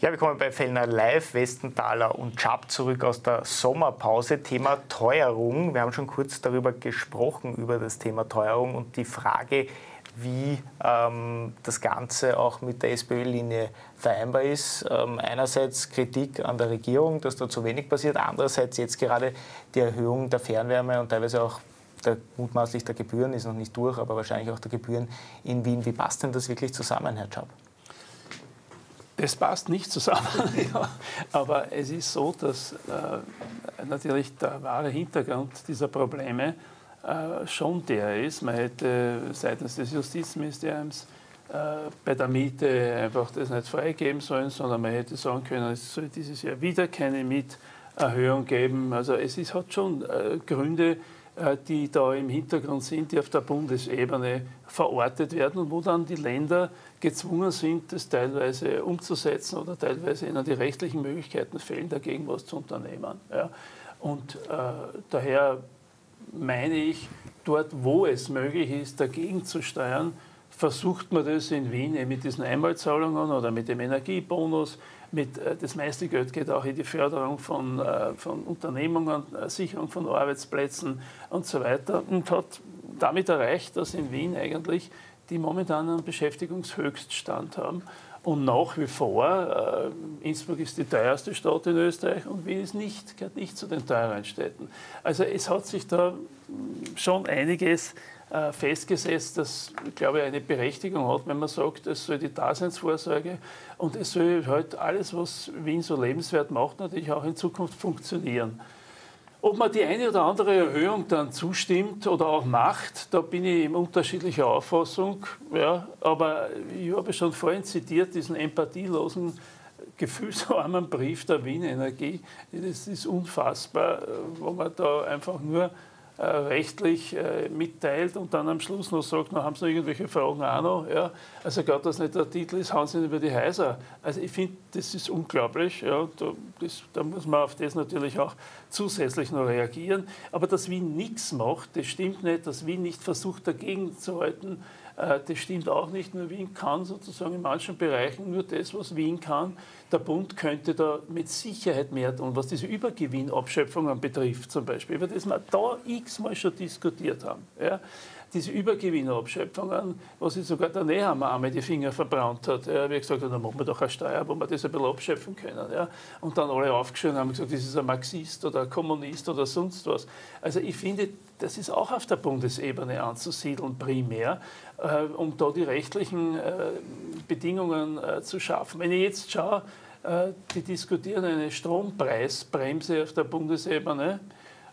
Ja, wir kommen bei Fellner Live, Westenthaler und Chap zurück aus der Sommerpause. Thema Teuerung. Wir haben schon kurz darüber gesprochen, über das Thema Teuerung und die Frage, wie ähm, das Ganze auch mit der SPÖ-Linie vereinbar ist. Ähm, einerseits Kritik an der Regierung, dass da zu wenig passiert, andererseits jetzt gerade die Erhöhung der Fernwärme und teilweise auch der, mutmaßlich der Gebühren, ist noch nicht durch, aber wahrscheinlich auch der Gebühren in Wien. Wie passt denn das wirklich zusammen, Herr Schaub? Das passt nicht zusammen, aber es ist so, dass äh, natürlich der wahre Hintergrund dieser Probleme äh, schon der ist. Man hätte seitens des Justizministeriums äh, bei der Miete einfach das nicht freigeben sollen, sondern man hätte sagen können, es soll dieses Jahr wieder keine Mieterhöhung geben. Also es ist, hat schon äh, Gründe, äh, die da im Hintergrund sind, die auf der Bundesebene verortet werden und wo dann die Länder gezwungen sind, das teilweise umzusetzen oder teilweise ihnen die rechtlichen Möglichkeiten fehlen, dagegen was zu unternehmen. Ja. Und äh, daher meine ich, dort, wo es möglich ist, dagegen zu steuern, versucht man das in Wien mit diesen Einmalzahlungen oder mit dem Energiebonus. Mit, äh, das meiste Geld geht auch in die Förderung von, äh, von Unternehmungen, äh, Sicherung von Arbeitsplätzen und so weiter und hat damit erreicht, dass in Wien eigentlich die momentan einen Beschäftigungshöchststand haben. Und nach wie vor, äh, Innsbruck ist die teuerste Stadt in Österreich und Wien ist nicht, gehört nicht zu den teuren Städten. Also es hat sich da schon einiges äh, festgesetzt, das, glaube ich, eine Berechtigung hat, wenn man sagt, es soll die Daseinsvorsorge und es soll halt alles, was Wien so lebenswert macht, natürlich auch in Zukunft funktionieren. Ob man die eine oder andere Erhöhung dann zustimmt oder auch macht, da bin ich in unterschiedlicher Auffassung. Ja, aber ich habe schon vorhin zitiert, diesen empathielosen, gefühlsarmen Brief der Wien Energie. Das ist unfassbar, wo man da einfach nur äh, rechtlich äh, mitteilt und dann am Schluss noch sagt, na, haben Sie noch irgendwelche Fragen auch noch? Ja, also gerade, dass nicht der Titel ist, hauen Sie über die Häuser. Also ich finde, das ist unglaublich. Ja, da, das, da, muss man auf das natürlich auch zusätzlich noch reagieren. Aber dass Wien nichts macht, das stimmt nicht, dass Wien nicht versucht, dagegen zu halten, Äh, das stimmt auch nicht. Nur Wien kann sozusagen in manchen Bereichen nur das, was Wien kann. Der Bund könnte da mit Sicherheit mehr tun, was diese Übergewinnabschöpfungen betrifft zum Beispiel, über das wir da x-mal schon diskutiert haben. Ja diese Übergewinnabschöpfungen, wo sich sogar der Nehammer einmal die Finger verbrannt hat. Er hat gesagt, dann machen wir doch eine Steuer, wo wir das ein bisschen abschöpfen können. Ja. Und dann alle aufgeschrieben haben gesagt, das ist ein Marxist oder ein Kommunist oder sonst was. Also ich finde, das ist auch auf der Bundesebene anzusiedeln, primär, äh, um da die rechtlichen äh, Bedingungen äh, zu schaffen. Wenn ich jetzt schaue, äh, die diskutieren eine Strompreisbremse auf der Bundesebene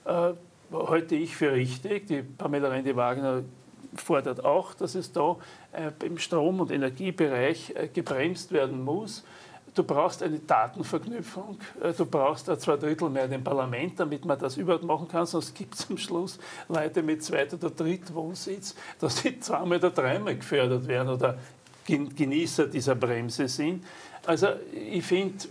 äh, halte ich für richtig. Die Pamela Rendi-Wagner fordert auch, dass es da äh, im Strom- und Energiebereich äh, gebremst werden muss. Du brauchst eine Datenverknüpfung, äh, du brauchst zwei Drittel mehr im Parlament, damit man das überhaupt machen kann, sonst gibt es am Schluss Leute mit zweit- oder drittwohnsitz, dass sie zweimal oder dreimal gefördert werden oder Genießer dieser Bremse sind. Also ich finde,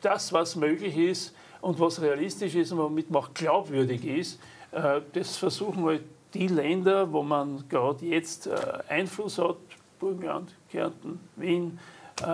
das, was möglich ist, und was realistisch ist und womit man auch glaubwürdig ist, äh, das versuchen halt die Länder, wo man gerade jetzt äh, Einfluss hat, Burgenland, Kärnten, Wien, äh,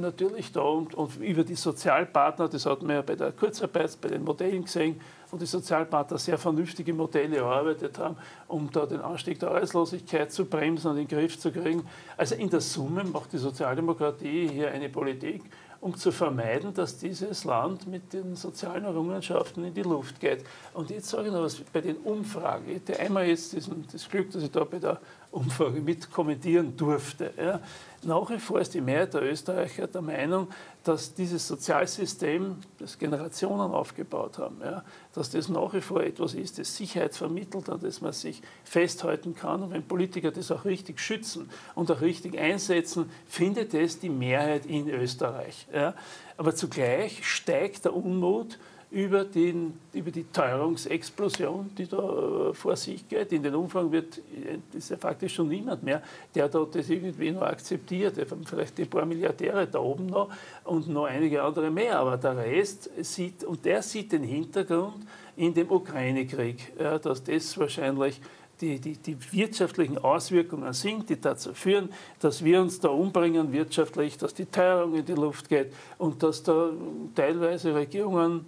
natürlich da und, und, über die Sozialpartner, das hat man ja bei der Kurzarbeit, bei den Modellen gesehen, wo die Sozialpartner sehr vernünftige Modelle erarbeitet haben, um da den Anstieg der Arbeitslosigkeit zu bremsen und in den Griff zu kriegen. Also in der Summe macht die Sozialdemokratie hier eine Politik, um zu vermeiden, dass dieses Land mit den sozialen Errungenschaften in die Luft geht. Und jetzt sage ich noch was bei den Umfragen. Ich hatte einmal jetzt diesen, das Glück, dass ich da bei der Umfrage mit kommentieren durfte. Ja. Nach wie vor ist die Mehrheit der Österreicher der Meinung, dass dieses Sozialsystem, das Generationen aufgebaut haben, ja, dass das nach wie vor etwas ist, das Sicherheit vermittelt, an das man sich festhalten kann. Und wenn Politiker das auch richtig schützen und auch richtig einsetzen, findet es die Mehrheit in Österreich. Ja. Aber zugleich steigt der Unmut über, den, über die Teuerungsexplosion, die da äh, vor sich geht. In den Umfang wird, das ist ja faktisch schon niemand mehr, der da das irgendwie noch akzeptiert. Vielleicht die paar Milliardäre da oben noch und noch einige andere mehr. Aber der Rest sieht, und der sieht den Hintergrund in dem Ukraine-Krieg, dass das wahrscheinlich die, die, die, wirtschaftlichen Auswirkungen sind, die dazu führen, dass wir uns da umbringen wirtschaftlich, dass die Teuerung in die Luft geht und dass da teilweise Regierungen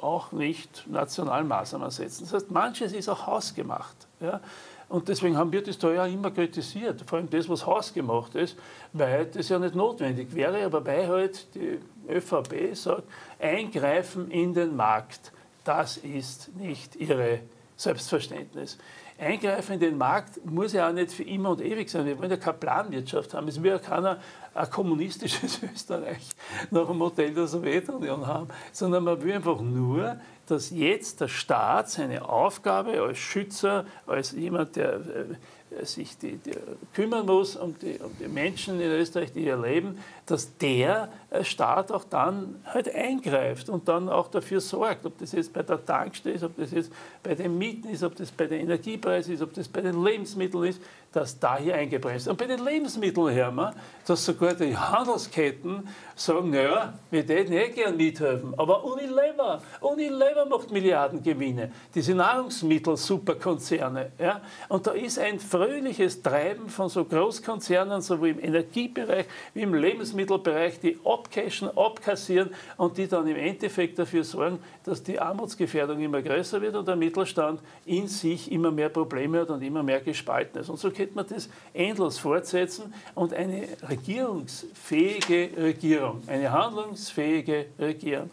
auch nicht national Maßnahmen setzen. Das heißt, manches ist auch hausgemacht. Ja? Und deswegen haben wir das da ja immer kritisiert, vor allem das, was hausgemacht ist, weil das ja nicht notwendig wäre, aber weil halt die ÖVP sagt, eingreifen in den Markt, das ist nicht ihre Selbstverständnis. Eingreifen in den Markt muss ja auch nicht für immer und ewig sein. Wir wollen ja keine Planwirtschaft haben. Es will ja keiner ein kommunistisches Österreich nach dem Modell der Sowjetunion haben, sondern man will einfach nur, dass jetzt der Staat seine Aufgabe als Schützer, als jemand, der äh, sich die, die kümmern muss um die, um die Menschen in Österreich, die hier leben, dass der äh, Staat auch dann halt eingreift und dann auch dafür sorgt, ob das jetzt bei der Tankstelle ist, ob das jetzt bei den Mieten ist, ob das bei den Energiepreisen ist, ob das bei den Lebensmitteln ist, dass da hier eingebremst Und bei den Lebensmitteln hören wir, dass sogar die Handelsketten sagen, naja, wir täten eh gern mithelfen, aber Unilever, Unilever macht Milliardengewinne, diese Nahrungsmittel-Superkonzerne. Ja? Und da ist ein fröhliches Treiben von so Großkonzernen, sowohl im Energiebereich wie im Lebensmittelbereich, Lebensmittelbereich, die abcashen, abkassieren und die dann im Endeffekt dafür sorgen, dass die Armutsgefährdung immer größer wird und der Mittelstand in sich immer mehr Probleme hat und immer mehr gespalten ist. Und so könnte man das endlos fortsetzen und eine regierungsfähige Regierung, eine handlungsfähige Regierung,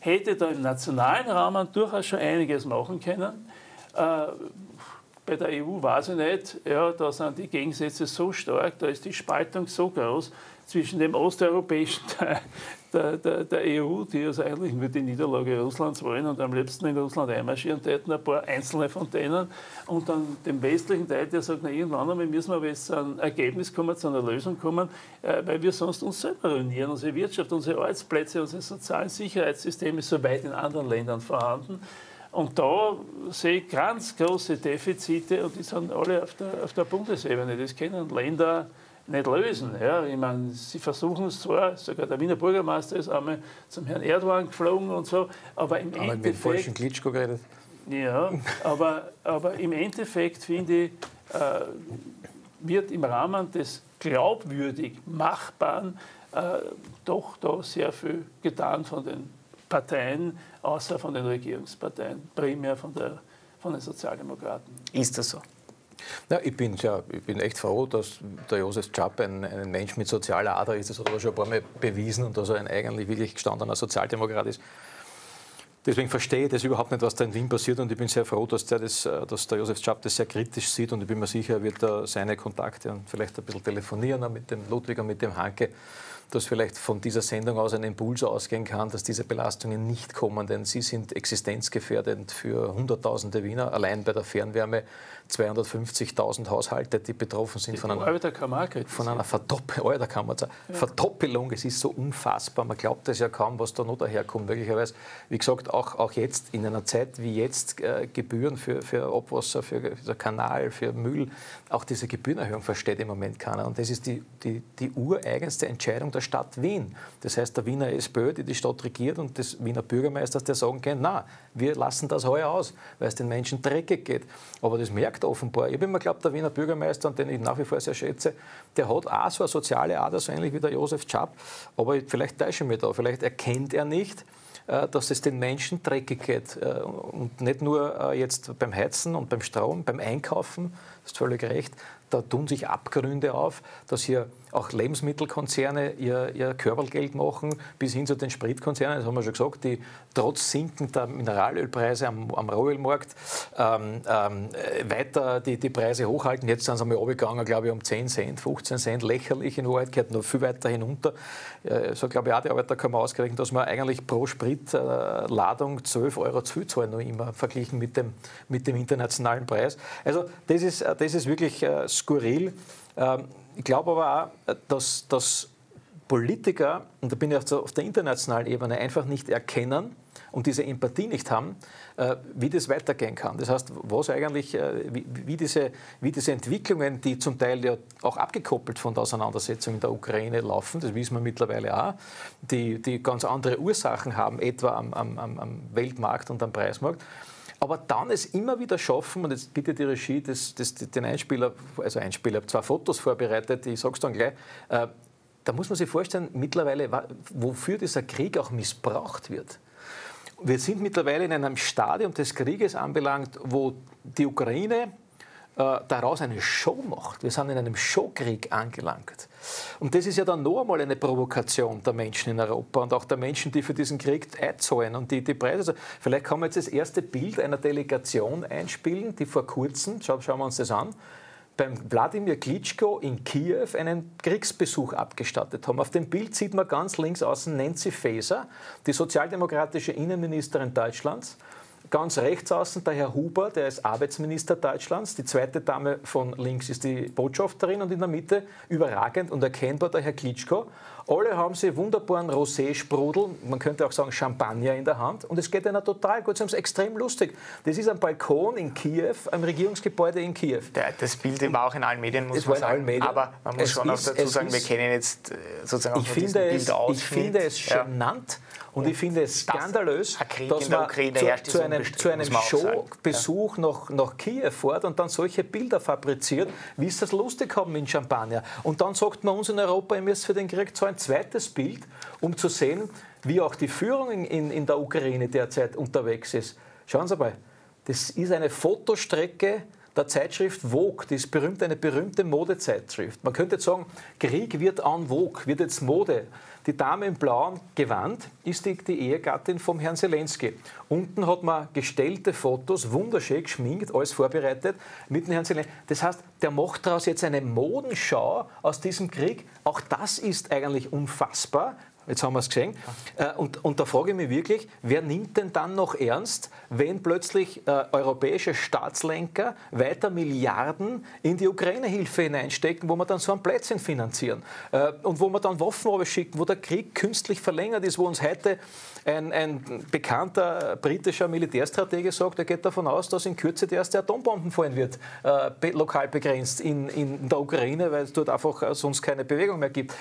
hätte da im nationalen Rahmen durchaus schon einiges machen können. Äh, bei der EU weiß ich nicht, ja, da sind die Gegensätze so stark, da ist die Spaltung so groß, zwischen dem osteuropäischen Teil der, der, der, EU, die also eigentlich nur die Niederlage Russlands wollen und am liebsten in Russland einmarschieren täten, ein paar einzelne von denen, und dann dem westlichen Teil, der sagt, na, irgendwann einmal müssen wir aber zu einem Ergebnis kommen, zu einer Lösung kommen, äh, weil wir sonst uns selber ruinieren, unsere Wirtschaft, unsere Arbeitsplätze, unsere sozialen Sicherheitssysteme so weit in anderen Ländern vorhanden. Und da sehe ich ganz große Defizite und die sind alle auf der, auf der Bundesebene. Das kennen Länder, nicht lösen. Ja. Ich meine, sie versuchen es zwar, sogar der Wiener Bürgermeister ist einmal zum Herrn Erdogan geflogen und so, aber im aber Endeffekt... mit falschen Klitschko geredet. Ja, aber, aber im Endeffekt finde ich, äh, wird im Rahmen des glaubwürdig Machbaren äh, doch da sehr viel getan von den Parteien, außer von den Regierungsparteien, primär von, der, von den Sozialdemokraten. Ist das so? Ja, ich, bin, ja, ich bin echt froh, dass der Josef Schapp ein, ein Mensch mit sozialer Ader ist. Das hat er schon ein paar Mal bewiesen und dass er ein eigentlich wirklich gestandener Sozialdemokrat ist. Deswegen verstehe ich das überhaupt nicht, was da in Wien passiert und ich bin sehr froh, dass der, das, dass der Josef Schapp das sehr kritisch sieht und ich bin mir sicher, er wird da seine Kontakte und vielleicht ein bisschen telefonieren mit dem Ludwig und mit dem Hanke dass vielleicht von dieser Sendung aus ein Impuls ausgehen kann, dass diese Belastungen nicht kommen, denn sie sind existenzgefährdend für Hunderttausende Wiener, allein bei der Fernwärme 250.000 Haushalte, die betroffen sind die von einer, von einer Verdoppelung, ja. Verdoppelung. Es ist so unfassbar, man glaubt es ja kaum, was da noch daherkommt. Möglicherweise, wie gesagt, auch, auch jetzt in einer Zeit wie jetzt äh, Gebühren für, für Abwasser, für, für Kanal, für Müll, auch diese Gebührenerhöhung versteht im Moment keiner. Und das ist die, die, die ureigenste Entscheidung der Stadt Wien. Das heißt, der Wiener SPÖ, die die Stadt regiert und des Wiener Bürgermeisters, der sagen kann, na, wir lassen das heuer aus, weil es den Menschen dreckig geht. Aber das merkt offenbar. Ich habe immer geglaubt, der Wiener Bürgermeister, den ich nach wie vor sehr schätze, der hat auch so eine soziale Ader, so ähnlich wie der Josef Schapp. Aber vielleicht täusche ich mich da. Vielleicht erkennt er nicht, äh, dass es den Menschen dreckig geht. Äh, und nicht nur äh, jetzt beim Heizen und beim Strom, beim Einkaufen, das ist völlig recht, da tun sich Abgründe auf, dass hier auch Lebensmittelkonzerne ihr, ihr Körpergeld machen, bis hin zu den Spritkonzernen, das haben wir schon gesagt, die trotz sinkender Mineralölpreise am, am Rohölmarkt ähm, ähm, weiter die, die Preise hochhalten. Jetzt sind sie einmal runtergegangen, glaube ich, um 10 Cent, 15 Cent, lächerlich in Wahrheit, geht noch viel weiter hinunter. Äh, so glaube ich auch, die Arbeiter wir ausgerechnet, dass wir eigentlich pro Spritladung äh, 12 Euro zu zahlen, noch immer verglichen mit dem, mit dem internationalen Preis. Also das ist, äh, das ist wirklich äh, skurril. Ähm, ich glaube aber auch, dass, dass Politiker, und da bin ich auf der internationalen Ebene, einfach nicht erkennen und diese Empathie nicht haben, äh, wie das weitergehen kann. Das heißt, was eigentlich, äh, wie, diese, wie diese Entwicklungen, die zum Teil ja auch abgekoppelt von der Auseinandersetzung in der Ukraine laufen, das wissen wir mittlerweile auch, die, die ganz andere Ursachen haben, etwa am, am, am Weltmarkt und am Preismarkt, aber dann es immer wieder schaffen, und jetzt bitte die Regie das, das, den Einspieler, also Einspieler, habe zwei Fotos vorbereitet, ich sage es dann gleich, äh, da muss man sich vorstellen, mittlerweile, wofür dieser Krieg auch missbraucht wird. Wir sind mittlerweile in einem Stadium des Krieges anbelangt, wo die Ukraine daraus eine Show macht. Wir sind in einem Showkrieg angelangt. Und das ist ja dann noch einmal eine Provokation der Menschen in Europa und auch der Menschen, die für diesen Krieg einzahlen und die, die Preise. Also vielleicht kann man jetzt das erste Bild einer Delegation einspielen, die vor kurzem, schauen wir uns das an, beim Wladimir Klitschko in Kiew einen Kriegsbesuch abgestattet haben. Auf dem Bild sieht man ganz links außen Nancy Faeser, die sozialdemokratische Innenministerin Deutschlands. Ganz rechts außen der Herr Huber, der ist Arbeitsminister Deutschlands. Die zweite Dame von links ist die Botschafterin und in der Mitte überragend und erkennbar der Herr Klitschko. Alle haben sie wunderbaren Rosé-Sprudel, man könnte auch sagen Champagner in der Hand und es geht ihnen total gut, sie haben es extrem lustig. Das ist ein Balkon in Kiew, ein Regierungsgebäude in Kiew. Das Bild war auch in allen Medien, muss es man sagen. Medien. Aber man muss es schon ist, auch dazu sagen, wir kennen jetzt äh, sozusagen auch ich finde es, Ich finde es genannt, ja und ich finde es skandalös, dass man zu, zu, einem, zu einem Showbesuch nach, nach Kiew fährt und dann solche Bilder fabriziert, wie es das lustig haben in Champagner. Und dann sagt man uns in Europa, ihr müsst für den Krieg so ein zweites Bild, um zu sehen, wie auch die Führung in, in der Ukraine derzeit unterwegs ist. Schauen Sie mal, das ist eine Fotostrecke der Zeitschrift Vogue, die ist berühmt, eine berühmte Modezeitschrift. Man könnte jetzt sagen, Krieg wird an Vogue, wird jetzt Mode. Die Dame im blauen Gewand ist die, die Ehegattin vom Herrn Zelensky. Unten hat man gestellte Fotos, wunderschön geschminkt, alles vorbereitet mit dem Herrn Zelensky. Das heißt, der macht daraus jetzt eine Modenschau aus diesem Krieg. Auch das ist eigentlich unfassbar. Jetzt haben wir es gesehen. Äh, und, und, da frage ich mich wirklich, wer nimmt denn dann noch ernst, wenn plötzlich äh, europäische Staatslenker weiter Milliarden in die Ukraine-Hilfe hineinstecken, wo man dann so ein Plätzchen finanzieren äh, und wo man dann Waffen schicken, wo der Krieg künstlich verlängert ist, wo uns heute ein, ein bekannter britischer Militärstratege sagt, er geht davon aus, dass in Kürze die erste Atombomben fallen wird, äh, lokal begrenzt in, in der Ukraine, weil es dort einfach äh, sonst keine Bewegung mehr gibt.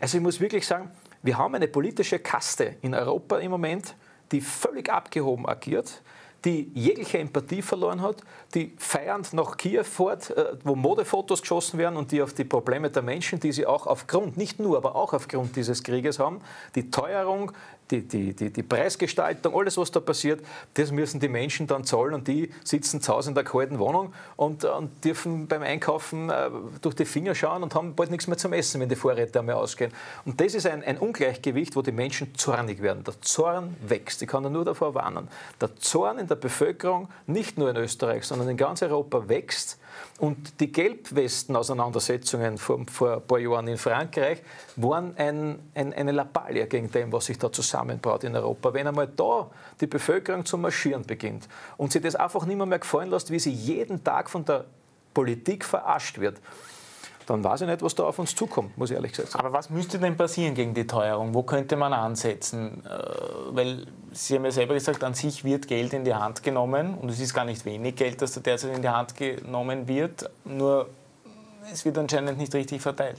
Also ich muss wirklich sagen, wir haben eine politische Kaste in Europa im Moment, die völlig abgehoben agiert, die jegliche Empathie verloren hat, die feiernd nach Kiew fährt, äh, wo Modefotos geschossen werden und die auf die Probleme der Menschen, die sie auch aufgrund, nicht nur, aber auch aufgrund dieses Krieges haben, die Teuerung, die, die, die, die, Preisgestaltung, alles, was da passiert, das müssen die Menschen dann zahlen und die sitzen zu Hause in der kalten Wohnung und, und dürfen beim Einkaufen äh, durch die Finger schauen und haben bald nichts mehr zum Essen, wenn die Vorräte einmal ausgehen. Und das ist ein, ein Ungleichgewicht, wo die Menschen zornig werden. Der Zorn wächst. Ich kann nur davor warnen. Der Zorn in der Bevölkerung, nicht nur in Österreich, sondern in ganz Europa wächst und die Gelbwesten-Auseinandersetzungen vor, vor, ein paar Jahren in Frankreich waren ein, ein, eine Lappalie gegen dem, was sich da zusammenbraut in Europa. Wenn einmal da die Bevölkerung zu marschieren beginnt und sie das einfach nicht mehr, mehr gefallen lässt, wie sie jeden Tag von der Politik verarscht wird, dann weiß ich nicht, was da auf uns zukommt, muss ich ehrlich gesagt sagen. Aber was müsste denn passieren gegen die Teuerung? Wo könnte man ansetzen? Äh, weil Sie haben ja selber gesagt, an sich wird Geld in die Hand genommen und es ist gar nicht wenig Geld, das da derzeit in die Hand genommen wird. Nur es wird anscheinend nicht richtig verteilt.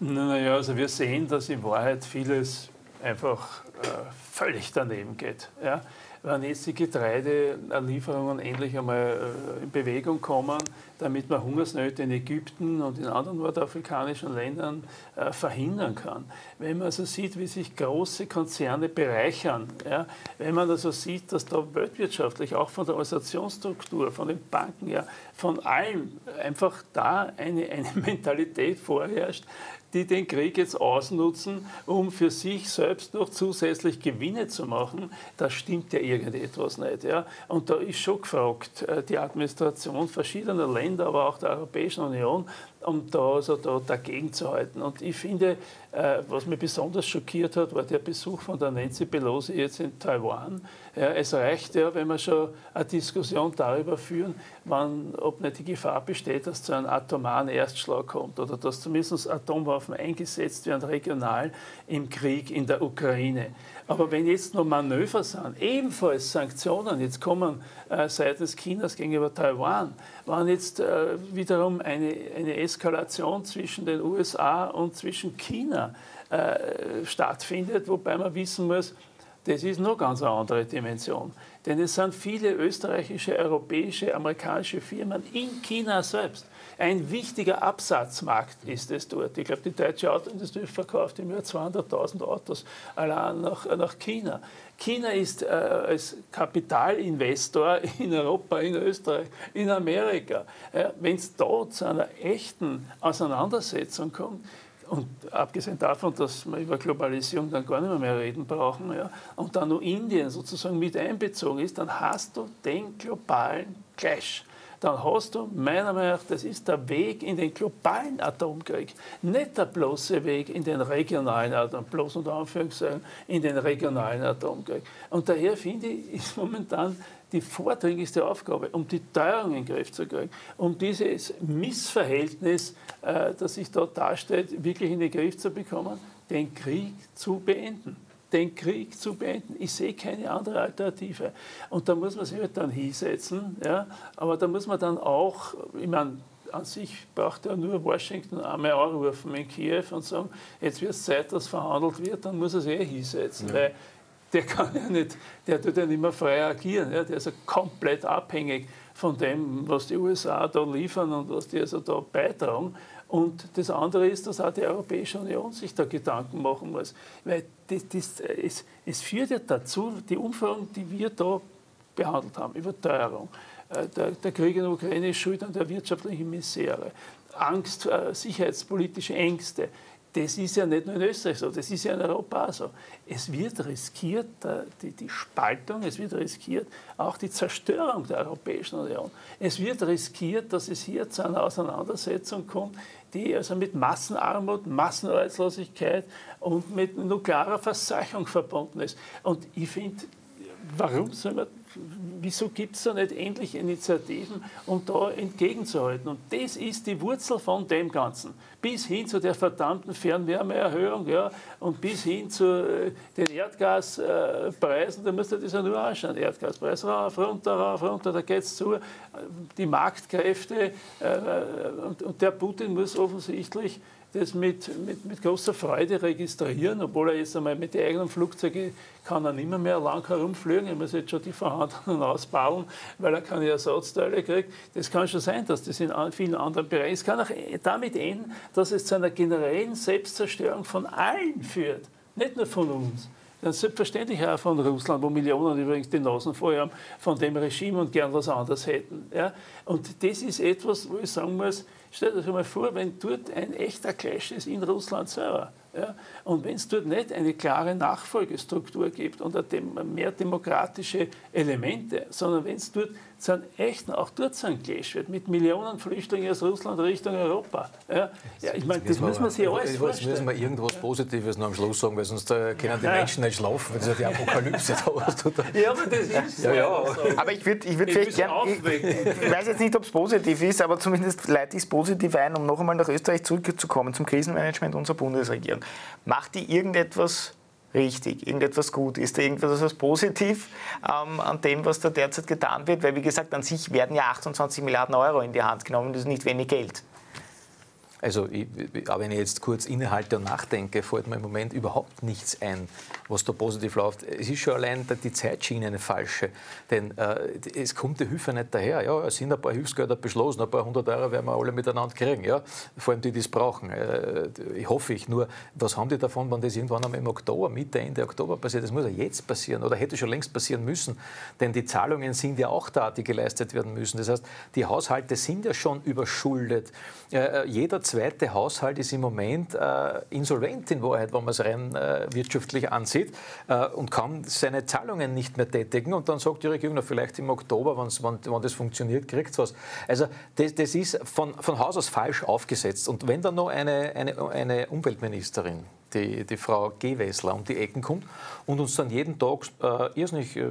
Naja, also wir sehen, dass in Wahrheit vieles einfach äh, völlig daneben geht. Ja? Wenn jetzt die Getreidelieferungen endlich einmal äh, in Bewegung kommen, damit man Hungersnöte in Ägypten und in anderen nordafrikanischen Ländern äh, verhindern kann. Wenn man also sieht, wie sich große Konzerne bereichern, ja, wenn man also sieht, dass da weltwirtschaftlich, auch von der Organisationsstruktur, von den Banken, ja, von allem einfach da eine, eine Mentalität vorherrscht, die den Krieg jetzt ausnutzen, um für sich selbst noch zusätzlich Gewinne zu machen, da stimmt ja irgendetwas nicht. Ja? Und da ist schon gefragt, äh, die Administration verschiedener Länder, aber auch der Europäischen Union, um da, also da dagegen zu halten. Und ich finde, äh, was mich besonders schockiert hat, war der Besuch von der Nancy Pelosi jetzt in Taiwan. Ja, es reicht ja, wenn wir schon eine Diskussion darüber führen, wann, ob nicht die Gefahr besteht, dass zu einem atomaren Erstschlag kommt oder dass zumindest Atomwaffen eingesetzt werden regional im Krieg in der Ukraine. Aber wenn jetzt noch Manöver sind, ebenfalls Sanktionen jetzt kommen äh, seitens Chinas gegenüber Taiwan, wenn jetzt äh, wiederum eine, eine Eskalation zwischen den USA und zwischen China äh, stattfindet, wobei man wissen muss, das ist noch ganz eine andere Dimension. Denn es sind viele österreichische, europäische, amerikanische Firmen in China selbst, ein wichtiger Absatzmarkt ist es dort. Ich glaube, die deutsche Autoindustrie verkauft im Jahr 200.000 Autos allein nach, nach China. China ist äh, als Kapitalinvestor in Europa, in Österreich, in Amerika. Äh, Wenn es da zu einer echten Auseinandersetzung kommt, und abgesehen davon, dass wir über Globalisierung dann gar nicht mehr, mehr reden brauchen, ja, und dann nur Indien sozusagen mit einbezogen ist, dann hast du den globalen Clash dann hast du meiner Meinung nach, das ist der Weg in den globalen Atomkrieg, nicht der bloße Weg in den regionalen Atomkrieg, bloß unter Anführungszeichen in den regionalen Atomkrieg. Und daher finde ich, ist momentan die vordringlichste Aufgabe, um die Teuerung in den Griff zu kriegen, um dieses Missverhältnis, äh, das sich dort darstellt, wirklich in den Griff zu bekommen, den Krieg zu beenden den Krieg zu beenden. Ich sehe keine andere Alternative. Und da muss man sich halt dann hinsetzen. Ja? Aber da muss man dann auch, ich meine, an sich braucht ja nur Washington einmal anrufen in Kiew und sagen, jetzt wird es Zeit, dass verhandelt wird, dann muss er sich eh hinsetzen. Ja. Weil der kann ja nicht, der tut ja nicht mehr frei agieren. Ja? Der ist ja komplett abhängig von dem, was die USA da liefern und was die also da beitragen. Und das andere ist, dass auch die Europäische Union sich da Gedanken machen muss. Weil das, das, es, es führt ja dazu, die Umfragen, die wir da behandelt haben, über Teuerung, äh, der, der Krieg in der Ukraine ist schuld an der wirtschaftlichen Misere, Angst, äh, sicherheitspolitische Ängste, das ist ja nicht nur in Österreich so, das ist ja in Europa so. Es wird riskiert, die, die, Spaltung, es wird riskiert auch die Zerstörung der Europäischen Union. Es wird riskiert, dass es hier zu einer Auseinandersetzung kommt, die also mit Massenarmut, Massenarbeitslosigkeit und mit nuklearer Verseuchung verbunden ist. Und ich finde, warum soll man wieso gibt es da nicht endlich Initiativen, um da entgegenzuhalten? Und das ist die Wurzel von dem Ganzen. Bis hin zu der verdammten Fernwärmeerhöhung ja, und bis hin zu äh, den Erdgaspreisen, da müsst ihr das ja nur anschauen. Erdgaspreis rauf, runter, rauf, runter, da geht es zu. Die Marktkräfte äh, und, und der Putin muss offensichtlich das mit, mit, mit großer Freude registrieren, obwohl er jetzt einmal mit den eigenen Flugzeugen kann er nicht mehr, lang herumfliegen. Er muss jetzt schon die vorhandenen ausbauen, weil er keine Ersatzteile kriegt. Das kann schon sein, dass das in vielen anderen Bereichen, es kann auch damit enden, dass es zu einer generellen Selbstzerstörung von allen führt, nicht nur von uns. Dann selbstverständlich auch von Russland, wo Millionen übrigens die Nasen voll haben von dem Regime und gern was anderes hätten. Ja? Und das ist etwas, wo ich sagen muss, stellt euch mal vor, wenn dort ein echter Clash ist in Russland selber. Ja? Und wenn es dort nicht eine klare Nachfolgestruktur gibt und mehr demokratische Elemente, sondern wenn es dort zu einem echten, auch dort zu einem Clash wird, mit Millionen Flüchtlingen aus Russland Richtung Europa. Ja, ja ich meine, das muss man sich alles vorstellen. Jetzt müssen wir irgendwas Positives noch am Schluss sagen, weil sonst äh, können die Menschen nicht schlafen, wenn sie die Apokalypse da Ja, aber das ist ja, ja. Aber ich würde ich würd vielleicht gerne, ich, ich, weiß jetzt nicht, ob es positiv ist, aber zumindest leite ich es positiv ein, um noch einmal nach Österreich zurückzukommen, zum Krisenmanagement unserer Bundesregierung. Macht die irgendetwas richtig, irgendetwas gut? Ist da irgendwas was positiv ähm, an dem, was da derzeit getan wird? Weil, wie gesagt, an sich werden ja 28 Milliarden Euro in die Hand genommen, das ist nicht wenig Geld. Also, ich, wenn ich jetzt kurz innehalte und nachdenke, fällt mir im Moment überhaupt nichts ein, was da positiv läuft. Es ist schon allein die Zeitschiene eine falsche. Denn äh, es kommt die Hilfe nicht daher. Ja, es sind ein paar Hilfsgelder beschlossen, ein paar hundert Euro werden wir alle miteinander kriegen. Ja? Vor allem die, die es brauchen. Äh, ich hoffe ich. Nur, was haben die davon, wenn das irgendwann einmal im Oktober, Mitte, Ende Oktober passiert? Das muss ja jetzt passieren oder hätte schon längst passieren müssen. Denn die Zahlungen sind ja auch da, die geleistet werden müssen. Das heißt, die Haushalte sind ja schon überschuldet. Äh, jeder zweite Haushalt ist im Moment äh, insolvent in Wahrheit, wenn man es rein äh, wirtschaftlich ansieht äh, und kann seine Zahlungen nicht mehr tätigen. Und dann sagt die Regierung, na, vielleicht im Oktober, wenn, wenn das funktioniert, kriegt es was. Also das, das ist von, von Haus aus falsch aufgesetzt. Und wenn dann noch eine, eine, eine Umweltministerin die, die Frau Gewessler um die Ecken kommt und uns dann jeden Tag äh, irrsinnig äh,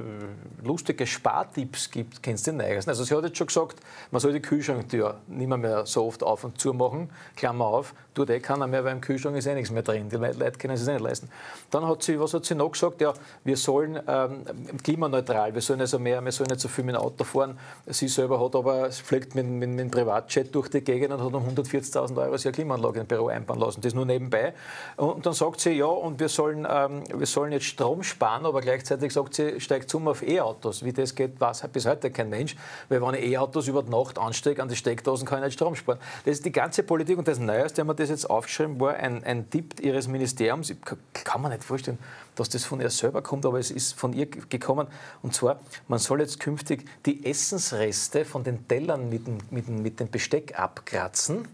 lustige Spartipps gibt, kennst du den Neuesten? Also sie hat jetzt schon gesagt, man soll die Kühlschranktür nicht mehr, so oft auf und zu machen, Klammer auf, tut eh keiner mehr, weil im Kühlschrank ist eh nichts mehr drin, die Leute können es nicht leisten. Dann hat sie, was hat sie noch gesagt? Ja, wir sollen ähm, klimaneutral, wir sollen also mehr, wir sollen nicht so viel mit dem Auto fahren. Sie selber hat aber, fliegt mit, mit, mit dem Privatjet durch die Gegend und hat um 140.000 Euro ihre Klimaanlage im Büro einbauen lassen. Das nur nebenbei. Und dann sagt sie, ja, und wir sollen, ähm, wir sollen jetzt Strom sparen, aber gleichzeitig sagt sie, steigt zum auf E-Autos. Wie das geht, weiß bis heute kein Mensch, weil wenn ich E-Autos über die Nacht anstecke an die Steckdosen, kann ich nicht Strom sparen. Das ist die ganze Politik und das Neueste, wenn man das jetzt aufgeschrieben war, ein, ein Tipp ihres Ministeriums, kann man nicht vorstellen, dass das von ihr selber kommt, aber es ist von ihr gekommen. Und zwar, man soll jetzt künftig die Essensreste von den Tellern mit mit mit dem Besteck abkratzen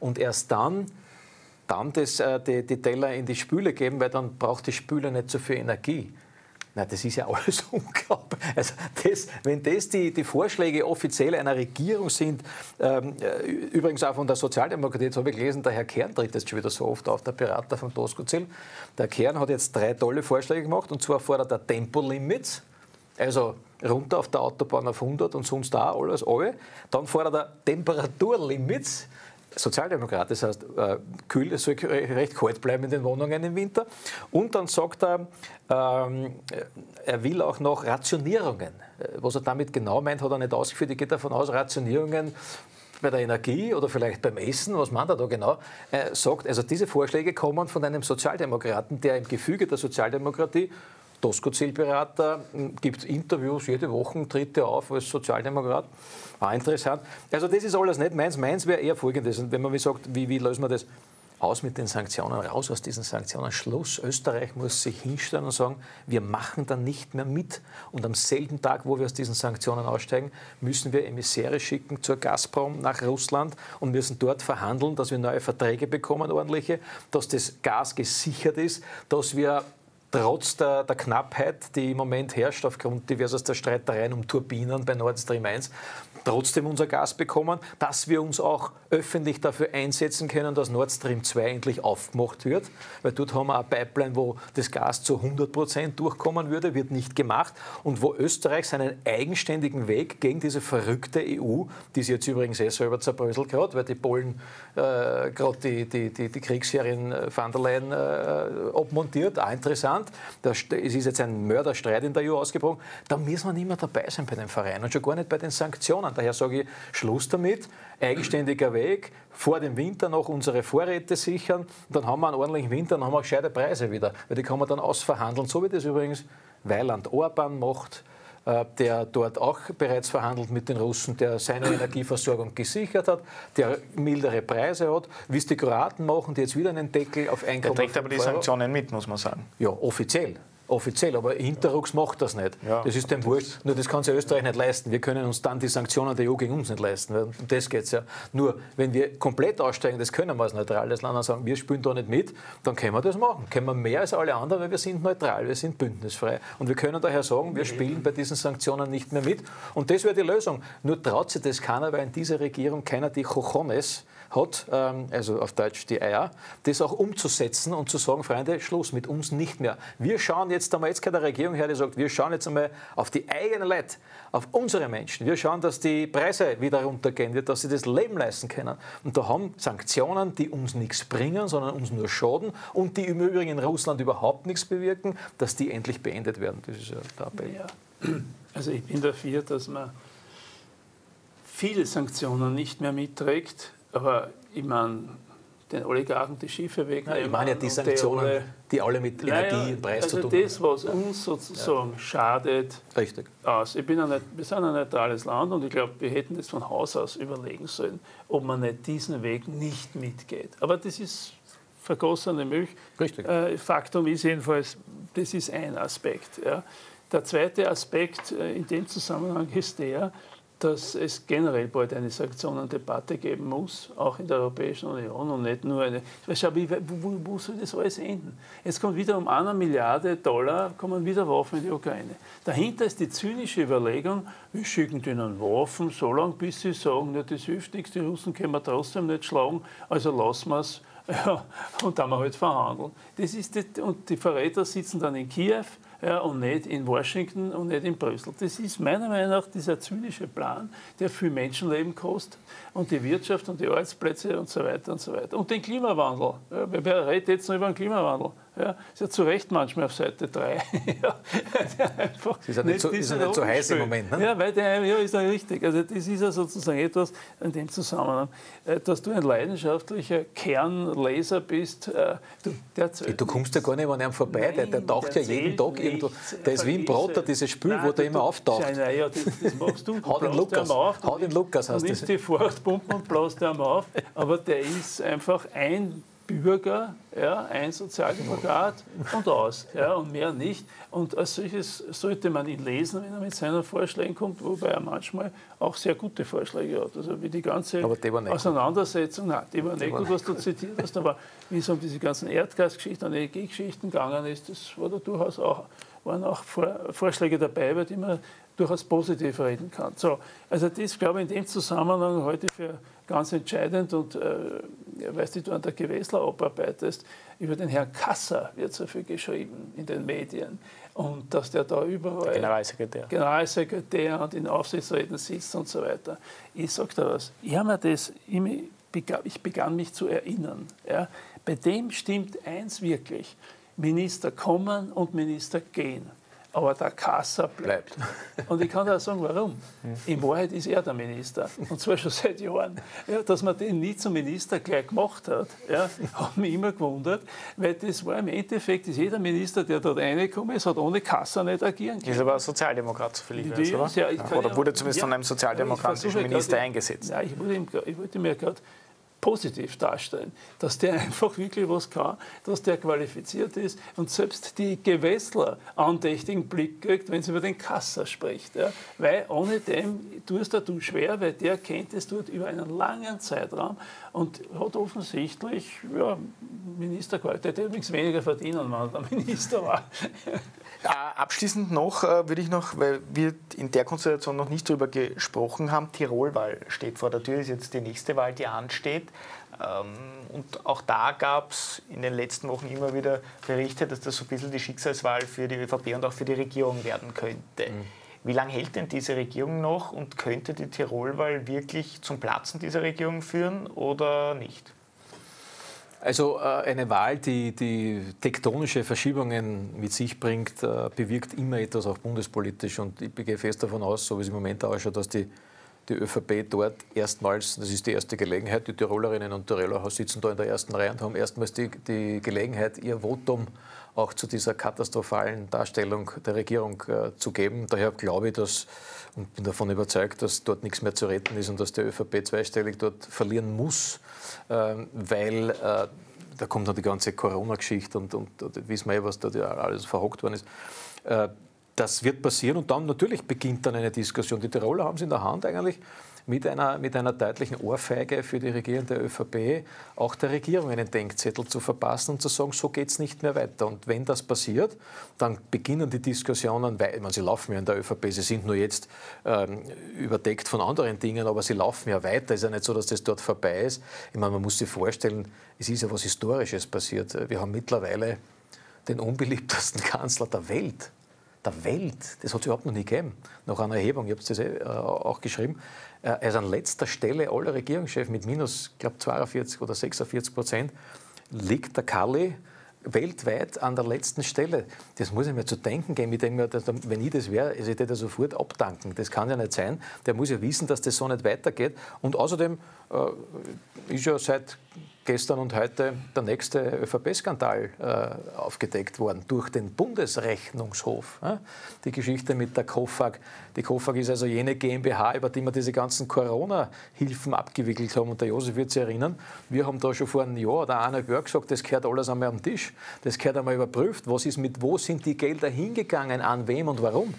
und erst dann dann das, äh, die, die Teller in die Spüle geben, weil dann braucht die Spüle nicht so viel Energie. Na, das ist ja alles unglaublich. Also das, wenn das die, die Vorschläge offiziell einer Regierung sind, ähm, äh, übrigens auch von der Sozialdemokratie, jetzt habe ich gelesen, der Herr Kern tritt jetzt schon wieder so oft auf, der Berater von Doskozil. Der Kern hat jetzt drei tolle Vorschläge gemacht, und zwar fordert er Tempolimits, also runter auf der Autobahn auf 100 und sonst da alles, alle. Dann fordert er Temperaturlimits, Sozialdemokrat, das heißt, äh, kühl, es soll recht kalt bleiben in den Wohnungen im Winter. Und dann sagt er, ähm, er will auch noch Rationierungen. Äh, was er damit genau meint, hat er nicht ausgeführt. Ich gehe davon aus, Rationierungen bei der Energie oder vielleicht beim Essen, was er da genau, er sagt, also diese Vorschläge kommen von einem Sozialdemokraten, der im Gefüge der Sozialdemokratie Tosco-Zielberater, gibt Interviews jede Woche, tritt er auf als Sozialdemokrat. Auch interessant. Also das ist alles nicht meins. Meins wäre eher folgendes. Und wenn man mir sagt, wie, wie lösen wir das? Aus mit den Sanktionen, raus aus diesen Sanktionen, Schluss. Österreich muss sich hinstellen und sagen, wir machen dann nicht mehr mit. Und am selben Tag, wo wir aus diesen Sanktionen aussteigen, müssen wir Emissäre schicken zur Gazprom nach Russland und müssen dort verhandeln, dass wir neue Verträge bekommen, ordentliche, dass das Gas gesichert ist, dass wir trotz der, der, Knappheit, die im Moment herrscht aufgrund diverser Streitereien um Turbinen bei Nord Stream 1, trotzdem unser Gas bekommen, dass wir uns auch öffentlich dafür einsetzen können, dass Nord Stream 2 endlich aufgemacht wird, weil dort haben wir eine Pipeline, wo das Gas zu 100 Prozent durchkommen würde, wird nicht gemacht. Und wo Österreich seinen eigenständigen Weg gegen diese verrückte EU, die sie jetzt übrigens eh selber zerbröselt gerade, weil die Polen äh, gerade die, die, die, die Kriegsherrin äh, van der Leyen äh, abmontiert, auch interessant, es ist jetzt ein Mörderstreit in der EU ausgebrochen, da müssen wir nicht mehr dabei sein bei den Vereinen und schon gar nicht bei den Sanktionen. Kann. Daher sage ich, Schluss damit, eigenständiger Weg, vor dem Winter noch unsere Vorräte sichern, dann haben wir einen ordentlichen Winter, dann haben wir gescheite Preise wieder, weil die kann man dann ausverhandeln, so wie das übrigens Weiland Orban macht, äh, der dort auch bereits verhandelt mit den Russen, der seine Energieversorgung gesichert hat, der mildere Preise hat, wie es die Kroaten machen, die jetzt wieder einen Deckel auf Einkommen. Der trägt aber die Sanktionen mit, muss man sagen. Ja, offiziell offiziell, aber Hinterrucks macht das nicht. Ja, das ist dem wurscht. Nur das kann sich Österreich nicht leisten. Wir können uns dann die Sanktionen der EU gegen uns nicht leisten. Um das geht es ja. Nur, wenn wir komplett aussteigen, das können wir als neutrales Land, und sagen, wir spielen da nicht mit, dann können wir das machen. Können wir mehr als alle anderen, weil wir sind neutral, wir sind bündnisfrei. Und wir können daher sagen, wir spielen bei diesen Sanktionen nicht mehr mit. Und das wäre die Lösung. Nur traut sich das keiner, weil in dieser Regierung keiner die Chochones hat, ähm, also auf Deutsch die Eier, das auch umzusetzen und zu sagen, Freunde, Schluss mit uns nicht mehr. Wir schauen jetzt einmal, jetzt keine Regierung her, die sagt, wir schauen jetzt einmal auf die eigenen Leute, auf unsere Menschen. Wir schauen, dass die Preise wieder runtergehen, dass sie das Leben leisten können. Und da haben Sanktionen, die uns nichts bringen, sondern uns nur schaden und die im Übrigen in Russland überhaupt nichts bewirken, dass die endlich beendet werden. Das ist ja der Appell. Ja. Also ich bin dafür, dass man viele Sanktionen nicht mehr mitträgt, aber ich meine, den Oligarchen die Schiffe wegnehmen. Ja, ich meine ja die Sanktionen, die, alle, die alle mit Energie naja, und Preis also zu tun haben. das, was uns sozusagen ja. schadet, Richtig. aus. Ich bin ein, wir sind ein neutrales Land und ich glaube, wir hätten das von Haus aus überlegen sollen, ob man nicht diesen Weg nicht mitgeht. Aber das ist vergossene Milch. Richtig. Äh, Faktum ist jedenfalls, das ist ein Aspekt. Ja. Der zweite Aspekt äh, in dem Zusammenhang ist der, dass es generell bald eine Sanktionendebatte geben muss, auch in der Europäischen Union und nicht nur eine. Schau, wie, wo, wo soll das alles enden? Jetzt kommt wieder um eine Milliarde Dollar kommen wieder Waffen in die Ukraine. Dahinter ist die zynische Überlegung, wir schicken denen Waffen, so lange bis sie sagen, ja, das hilft nichts, die Russen können wir trotzdem nicht schlagen, also lassen wir es. Ja, und dann wir halt verhandeln. Das ist die, und die Verräter sitzen dann in Kiew ja, und nicht in Washington und nicht in Brüssel. Das ist meiner Meinung nach dieser zynische Plan, der viel Menschenleben kostet und die Wirtschaft und die Arbeitsplätze und so weiter und so weiter. Und den Klimawandel. Ja, wer redet jetzt noch über den Klimawandel? Ja, ist ja zu Recht manchmal auf Seite 3. ja, ist ja nicht, so, ist ja nicht so heiß im Moment. Ne? Ja, weil der, ja, ist ja richtig. Also das ist ja sozusagen etwas in dem Zusammenhang, äh, dass du ein leidenschaftlicher Kernleser bist. Äh, du, der du kommst ja gar nicht an einem vorbei, Nein, der, der taucht ja jeden Tag irgendwo. Der ist wie ein Brotter, dieses Spiel, Nein, wo der immer auftaucht. Nein, ja, das, das machst du. Hau den Lukas, auf, hau den Lukas heißt Du nimmst die Furchtpumpen und bläst ihm auf, aber der ist einfach ein Bürger, ja, ein Sozialdemokrat und aus, ja, und mehr nicht. Und als solches sollte man ihn lesen, wenn er mit seinen Vorschlägen kommt, wobei er manchmal auch sehr gute Vorschläge hat. Also wie die ganze Auseinandersetzung, nein, die war nicht gut, was du zitiert hast, aber wie es um diese ganzen Erdgasgeschichten und EEG-Geschichten gegangen ist, das war da durchaus auch, waren auch Vorschläge dabei, bei denen man durchaus positiv reden kann. So, also das glaube ich in dem Zusammenhang heute für ganz entscheidend und äh, weißt du, du an der Gewessler abarbeitest, über den Herrn Kasser wird so viel geschrieben in den Medien und dass der da überall der Generalsekretär. Generalsekretär und in Aufsichtsräten sitzt und so weiter. Ich sage da was, ich habe mir das, ich begann mich zu erinnern, ja, bei dem stimmt eins wirklich, Minister kommen und Minister gehen aber der Kasser bleibt. Und ich kann auch sagen, warum. In Wahrheit ist er der Minister. Und zwar schon seit Jahren. Ja, dass man den nie zum Minister gleich gemacht hat, ja, hat mich immer gewundert, weil das war im Endeffekt, ist jeder Minister, der dort reingekommen ist, hat ohne Kasser nicht agieren können. Ist aber ein Sozialdemokrat, so viel ich weiß, oder? Ja, ich oder wurde zumindest ja, von einem sozialdemokratischen Minister grad, eingesetzt. Ja, ich, ich wollte mir gerade positiv darstellen, dass der einfach wirklich was kann, dass der qualifiziert ist und selbst die Gewässler andächtigen Blick kriegt, wenn sie über den Kasser spricht. Ja. Weil ohne dem tust du schwer, weil der kennt es dort über einen langen Zeitraum und hat offensichtlich ja, Ministerqualität, der übrigens weniger verdienen, wenn er Minister war. Abschließend noch äh, würde ich noch, weil wir in der Konstellation noch nicht darüber gesprochen haben, Tirolwahl steht vor der Tür, ist jetzt die nächste Wahl, die ansteht. Ähm, und auch da gab es in den letzten Wochen immer wieder Berichte, dass das so ein bisschen die Schicksalswahl für die ÖVP und auch für die Regierung werden könnte. Mhm. Wie lange hält denn diese Regierung noch und könnte die Tirolwahl wirklich zum Platzen dieser Regierung führen oder nicht? Also äh, eine Wahl, die, die tektonische Verschiebungen mit sich bringt, äh, bewirkt immer etwas auch bundespolitisch. Und ich gehe fest davon aus, so wie es im Moment ausschaut, dass die die ÖVP dort erstmals, das ist die erste Gelegenheit, die Tirolerinnen und Tiroler sitzen da in der ersten Reihe und haben erstmals die, die Gelegenheit, ihr Votum auch zu dieser katastrophalen Darstellung der Regierung äh, zu geben. Daher glaube ich, dass und bin davon überzeugt, dass dort nichts mehr zu retten ist und dass die ÖVP zweistellig dort verlieren muss, äh, weil äh, da kommt dann die ganze Corona-Geschichte und, und, und wissen wir ja, was da alles verhockt worden ist. Das wird passieren und dann natürlich beginnt dann eine Diskussion. Die Tiroler haben es in der Hand eigentlich mit einer, mit einer deutlichen Ohrfeige für die regierende ÖVP auch der Regierung einen Denkzettel zu verpassen und zu sagen, so geht es nicht mehr weiter. Und wenn das passiert, dann beginnen die Diskussionen, weil, meine, sie laufen ja in der ÖVP, sie sind nur jetzt ähm, überdeckt von anderen Dingen, aber sie laufen ja weiter. Es ist ja nicht so, dass das dort vorbei ist. Ich meine, man muss sich vorstellen, es ist ja was Historisches passiert. Wir haben mittlerweile den unbeliebtesten Kanzler der Welt der Welt. Das hat es überhaupt noch nie gegeben. Nach einer Erhebung, ich habe es äh, auch geschrieben, äh, er ist an letzter Stelle aller Regierungschefs mit minus, glaube, 42 oder 46 Prozent, liegt der Kalli weltweit an der letzten Stelle. Das muss ich mir zu denken geben. Ich denke mir, wenn ich das wäre, ich hätte das sofort abdanken. Das kann ja nicht sein. Der muss ja wissen, dass das so nicht weitergeht. Und außerdem äh, ist ja seit gestern und heute der nächste ÖVP-Skandal äh, aufgedeckt worden durch den Bundesrechnungshof. Ja? Die Geschichte mit der KOFAG. Die KOFAG ist also jene GmbH, über die wir diese ganzen Corona-Hilfen abgewickelt haben. Und der Josef wird sich erinnern, wir haben da schon vor einem Jahr oder eineinhalb Jahren gesagt, das gehört alles einmal am Tisch. Das gehört einmal überprüft. Was ist mit, wo sind die Gelder hingegangen, an wem und warum?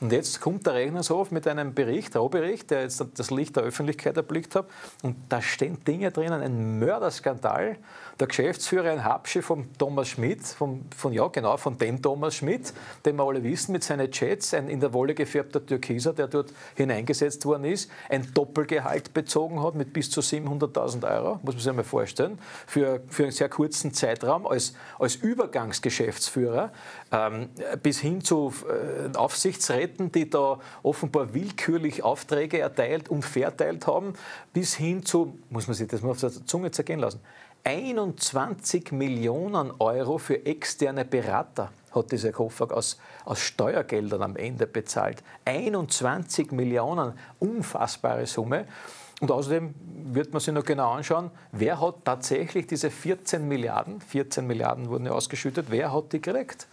Und jetzt kommt der Rechnungshof mit einem Bericht, Rohbericht, der jetzt das Licht der Öffentlichkeit erblickt hat. Und da stehen Dinge drinnen, ein Mörderskandal. Der Geschäftsführer, ein Habsche von Thomas Schmidt, von, von, ja genau, von dem Thomas Schmidt, den wir alle wissen, mit seinen Jets, ein in der Wolle gefärbter Türkiser, der dort hineingesetzt worden ist, ein Doppelgehalt bezogen hat mit bis zu 700.000 Euro, muss man sich mal vorstellen, für, für einen sehr kurzen Zeitraum als, als Übergangsgeschäftsführer, ähm, bis hin zu äh, Aufsichtsräten, die da offenbar willkürlich Aufträge erteilt und verteilt haben, bis hin zu, muss man sich das mal auf der Zunge zergehen lassen, 21 Millionen Euro für externe Berater hat dieser Koffer aus, aus Steuergeldern am Ende bezahlt. 21 Millionen, unfassbare Summe. Und außerdem wird man sich noch genau anschauen, wer hat tatsächlich diese 14 Milliarden, 14 Milliarden wurden ja ausgeschüttet, wer hat die gekriegt?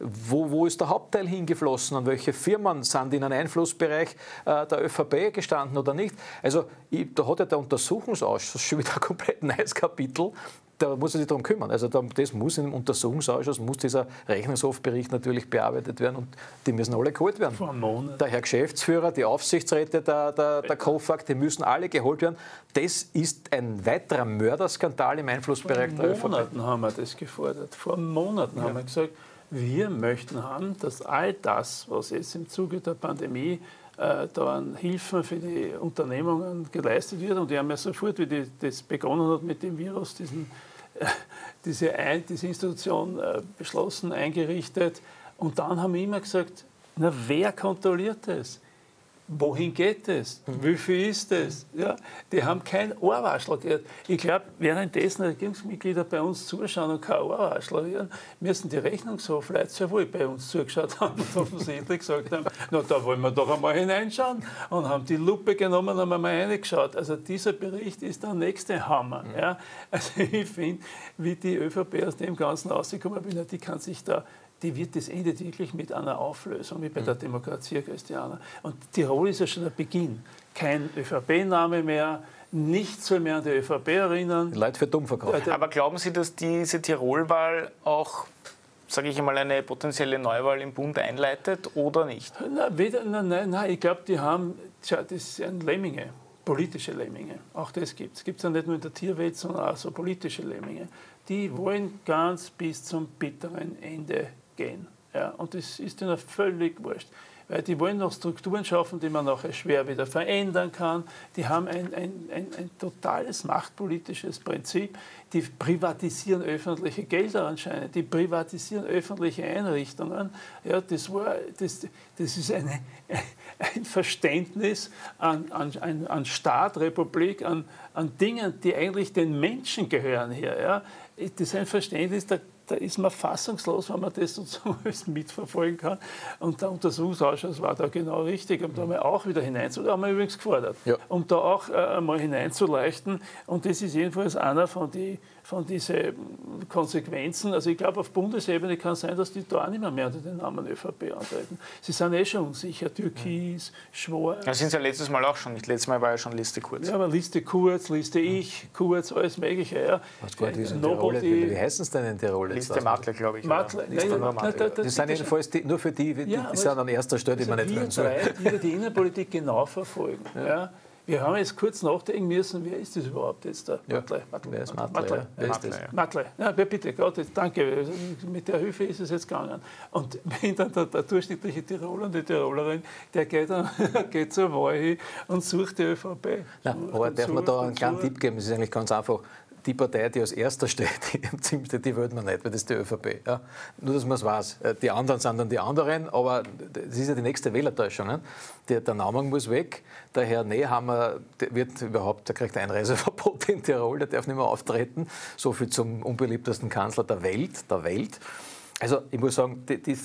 Wo, wo, ist der Hauptteil hingeflossen? An welche Firmen sind in einem Einflussbereich äh, der ÖVP gestanden oder nicht? Also ich, da hat ja der Untersuchungsausschuss schon wieder ein komplett neues Kapitel. Da muss er sich darum kümmern. Also das muss im Untersuchungsausschuss, muss dieser Rechnungshofbericht natürlich bearbeitet werden und die müssen alle geholt werden. Vor einem Monat. Der Herr Geschäftsführer, die Aufsichtsräte der, der, der KOFAG, die müssen alle geholt werden. Das ist ein weiterer Mörderskandal im Einflussbereich der ÖVP. Vor Monaten haben wir das gefordert. Vor Monaten ja. haben wir gesagt, wir möchten haben, dass all das, was jetzt im Zuge der Pandemie äh, da an Hilfen für die Unternehmungen geleistet wird, und die haben ja sofort, wie die, das begonnen hat mit dem Virus, diesen, äh, diese, ein, diese Institution äh, beschlossen, eingerichtet. Und dann haben wir immer gesagt, na, wer kontrolliert das? Wohin geht es? Wie viel ist es? Ja, die haben kein Ohrwaschel gehört. Ich glaube, währenddessen Regierungsmitglieder bei uns zuschauen und kein Ohrwaschel hören, müssen die Rechnungshofleute sehr wohl bei uns zugeschaut haben und offensichtlich gesagt haben, na, da wollen wir doch einmal hineinschauen und haben die Lupe genommen und haben einmal reingeschaut. Also dieser Bericht ist der nächste Hammer. Ja. Also ich finde, wie die ÖVP aus dem Ganzen rausgekommen ist, die kann sich da die wird das endet wirklich mit einer Auflösung, wie bei der Demokratie Christiana. Und Tirol ist ja schon der Beginn. Kein ÖVP-Name mehr, nichts soll mehr an die ÖVP erinnern. Leid für dumm verkauft. Aber glauben Sie, dass diese Tirolwahl auch sage ich einmal, eine potenzielle Neuwahl im Bund einleitet oder nicht? Na, weder, nein, nein, nein, ich glaube, die haben, tja, das sind Lemminge, politische Lemminge. Auch das gibt es. Gibt es ja nicht nur in der Tierwelt, sondern auch so politische Lemminge. Die wollen ganz bis zum bitteren Ende gehen. Ja, und das ist ihnen völlig wurscht. Weil die wollen noch Strukturen schaffen, die man nachher schwer wieder verändern kann. Die haben ein, ein, ein, ein totales machtpolitisches Prinzip. Die privatisieren öffentliche Gelder anscheinend. Die privatisieren öffentliche Einrichtungen. Ja, das, war, das, das ist eine, ein Verständnis an, an, an Staat, Republik, an, an Dingen, die eigentlich den Menschen gehören hier. Ja. Das ist ein Verständnis, da da ist man fassungslos, wenn man das sozusagen mitverfolgen kann. Und der Untersuchungsausschuss war da genau richtig, um da mal auch wieder hineinzuleuchten. Da haben wir übrigens gefordert, ja. um da auch äh, mal hineinzuleuchten. Und das ist jedenfalls einer von den von diesen Konsequenzen. Also ich glaube, auf Bundesebene kann es sein, dass die da auch nicht mehr, mehr unter den Namen ÖVP antreten. Sie sind eh schon unsicher, Türkis, Schwarz. Ja, sind sie ja letztes Mal auch schon nicht. Letztes Mal war ja schon Liste Kurz. Ja, aber Liste Kurz, Liste Ich, Kurz, alles Mögliche. Ja. Was gut, wie, Tirol, wie, wie heißen es denn in Tirol? Liste Matle, glaube ich. Matle. Liste nein, nein, nein, die sind jedenfalls die, nur für die, die, ja, die sind an erster Stelle, die man nicht wir drei, die die Innenpolitik genau verfolgen. Ja. Wir haben jetzt kurz nachdenken müssen, wer ist das überhaupt jetzt? Der ja. Matle, Matle, wer ist Matle? Matle. Ja. Wer ist das? Matle. Ja, bitte, Gott, danke. Mit der Hilfe ist es jetzt gegangen. Und wenn dann der, der durchschnittliche Tiroler und die Tirolerin, der geht, dann, geht zur Wahl hin und sucht die ÖVP. Nein, aber darf man da einen kleinen Tipp geben? Es ist eigentlich ganz einfach die Partei, die als erster steht, die, die wählt man nicht, weil das ist die ÖVP. Ja? Nur, dass man es weiß. Äh, die anderen sind dann die anderen, aber das ist ja die nächste Wählertäuschung. Ne? Der, der Naumann muss weg. Der Herr Nehammer der wird überhaupt, der kriegt Einreiseverbot in Tirol, der darf nicht mehr auftreten. So viel zum unbeliebtesten Kanzler der Welt. Der Welt. Also ich muss sagen, die, die,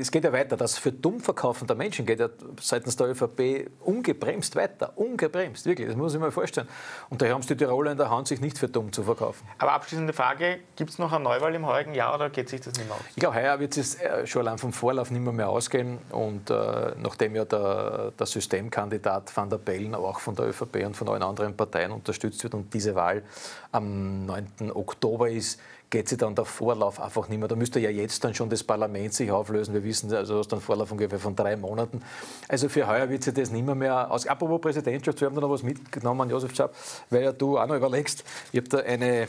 es geht ja weiter. Das für dumm verkaufen der Menschen geht ja seitens der ÖVP ungebremst weiter. Ungebremst, wirklich. Das muss ich mir vorstellen. Und daher haben es die Tiroler in der Hand, sich nicht für dumm zu verkaufen. Aber abschließende Frage, gibt es noch eine Neuwahl im heutigen Jahr oder geht sich das nicht mehr aus? Ich glaube, heuer wird es äh, schon allein vom Vorlauf nicht mehr, mehr ausgehen. Und äh, nachdem ja der, der Systemkandidat Van der Bellen auch von der ÖVP und von allen anderen Parteien unterstützt wird und diese Wahl am 9. Oktober ist, geht sich dann der Vorlauf einfach nicht mehr. Da müsste ja jetzt dann schon das Parlament sich auflösen. Wir wissen, also das ist dann Vorlauf ungefähr von drei Monaten. Also für heuer wird sich das nicht mehr, mehr aus. Apropos Präsidentschaft, wir haben da noch was mitgenommen, Josef Schaub, weil ja du auch noch überlegst. Ich habe da eine,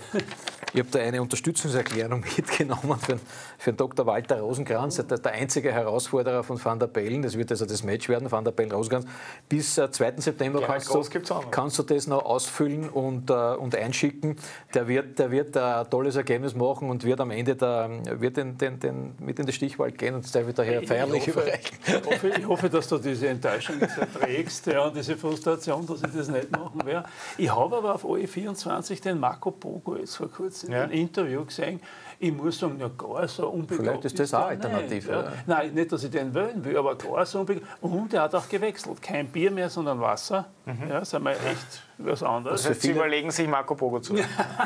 ich habe da eine Unterstützungserklärung mitgenommen für, für den Dr. Walter Rosenkranz, der, der einzige Herausforderer von Van der Bellen. Das wird also das Match werden, Van der Bellen Rosenkranz. Bis äh, 2. September ja, kannst, du, kannst du das noch ausfüllen und, äh, und einschicken. Der wird, der wird ein tolles Ergebnis machen und wird am Ende der, wird den, den, den, mit in den Stichwald gehen und das darf daher feierlich ich hoffe, überreichen. Ich hoffe, ich hoffe, dass du diese Enttäuschung jetzt erträgst ja, und diese Frustration, dass ich das nicht machen werde. Ich habe aber auf OE24 den Marco Pogo jetzt vor kurzem ja. in einem Interview gesehen. Ich muss sagen, ja, gar so unbegabt Vielleicht ist das auch Alternative. Ja. Nein, nicht, dass ich den wählen will, aber gar so unbegabt. Und er hat auch gewechselt. Kein Bier mehr, sondern Wasser. Mhm. Ja, sind wir echt was anderes. Was Sie überlegen sich Marco Pogo zu.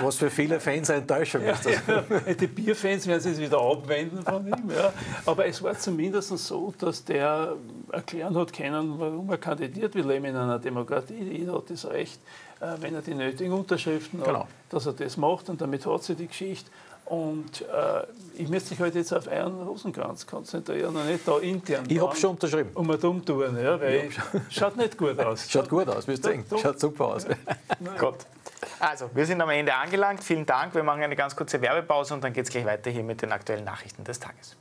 was für viele Fans eine Enttäuschung ist. Das. Ja, die Bierfans werden sich wieder abwenden von ihm. Ja. Aber es war zumindest so, dass der erklären hat können, warum er kandidiert. Wir leben in einer Demokratie. Jeder hat das Recht, äh, wenn er die nötigen Unterschriften genau. hat, dass er das macht. Und damit hat sie die Geschichte. Und äh, ich müsste mich halt jetzt auf einen Rosenkranz konzentrieren und nicht da intern. Ich habe schon unterschrieben. Um ein dumm tun, ja, weil schaut nicht gut aus. Schaut gut aus, wirst du sehen. Schaut super aus. Gott. Also, wir sind am Ende angelangt. Vielen Dank. Wir machen eine ganz kurze Werbepause und dann geht es gleich weiter hier mit den aktuellen Nachrichten des Tages.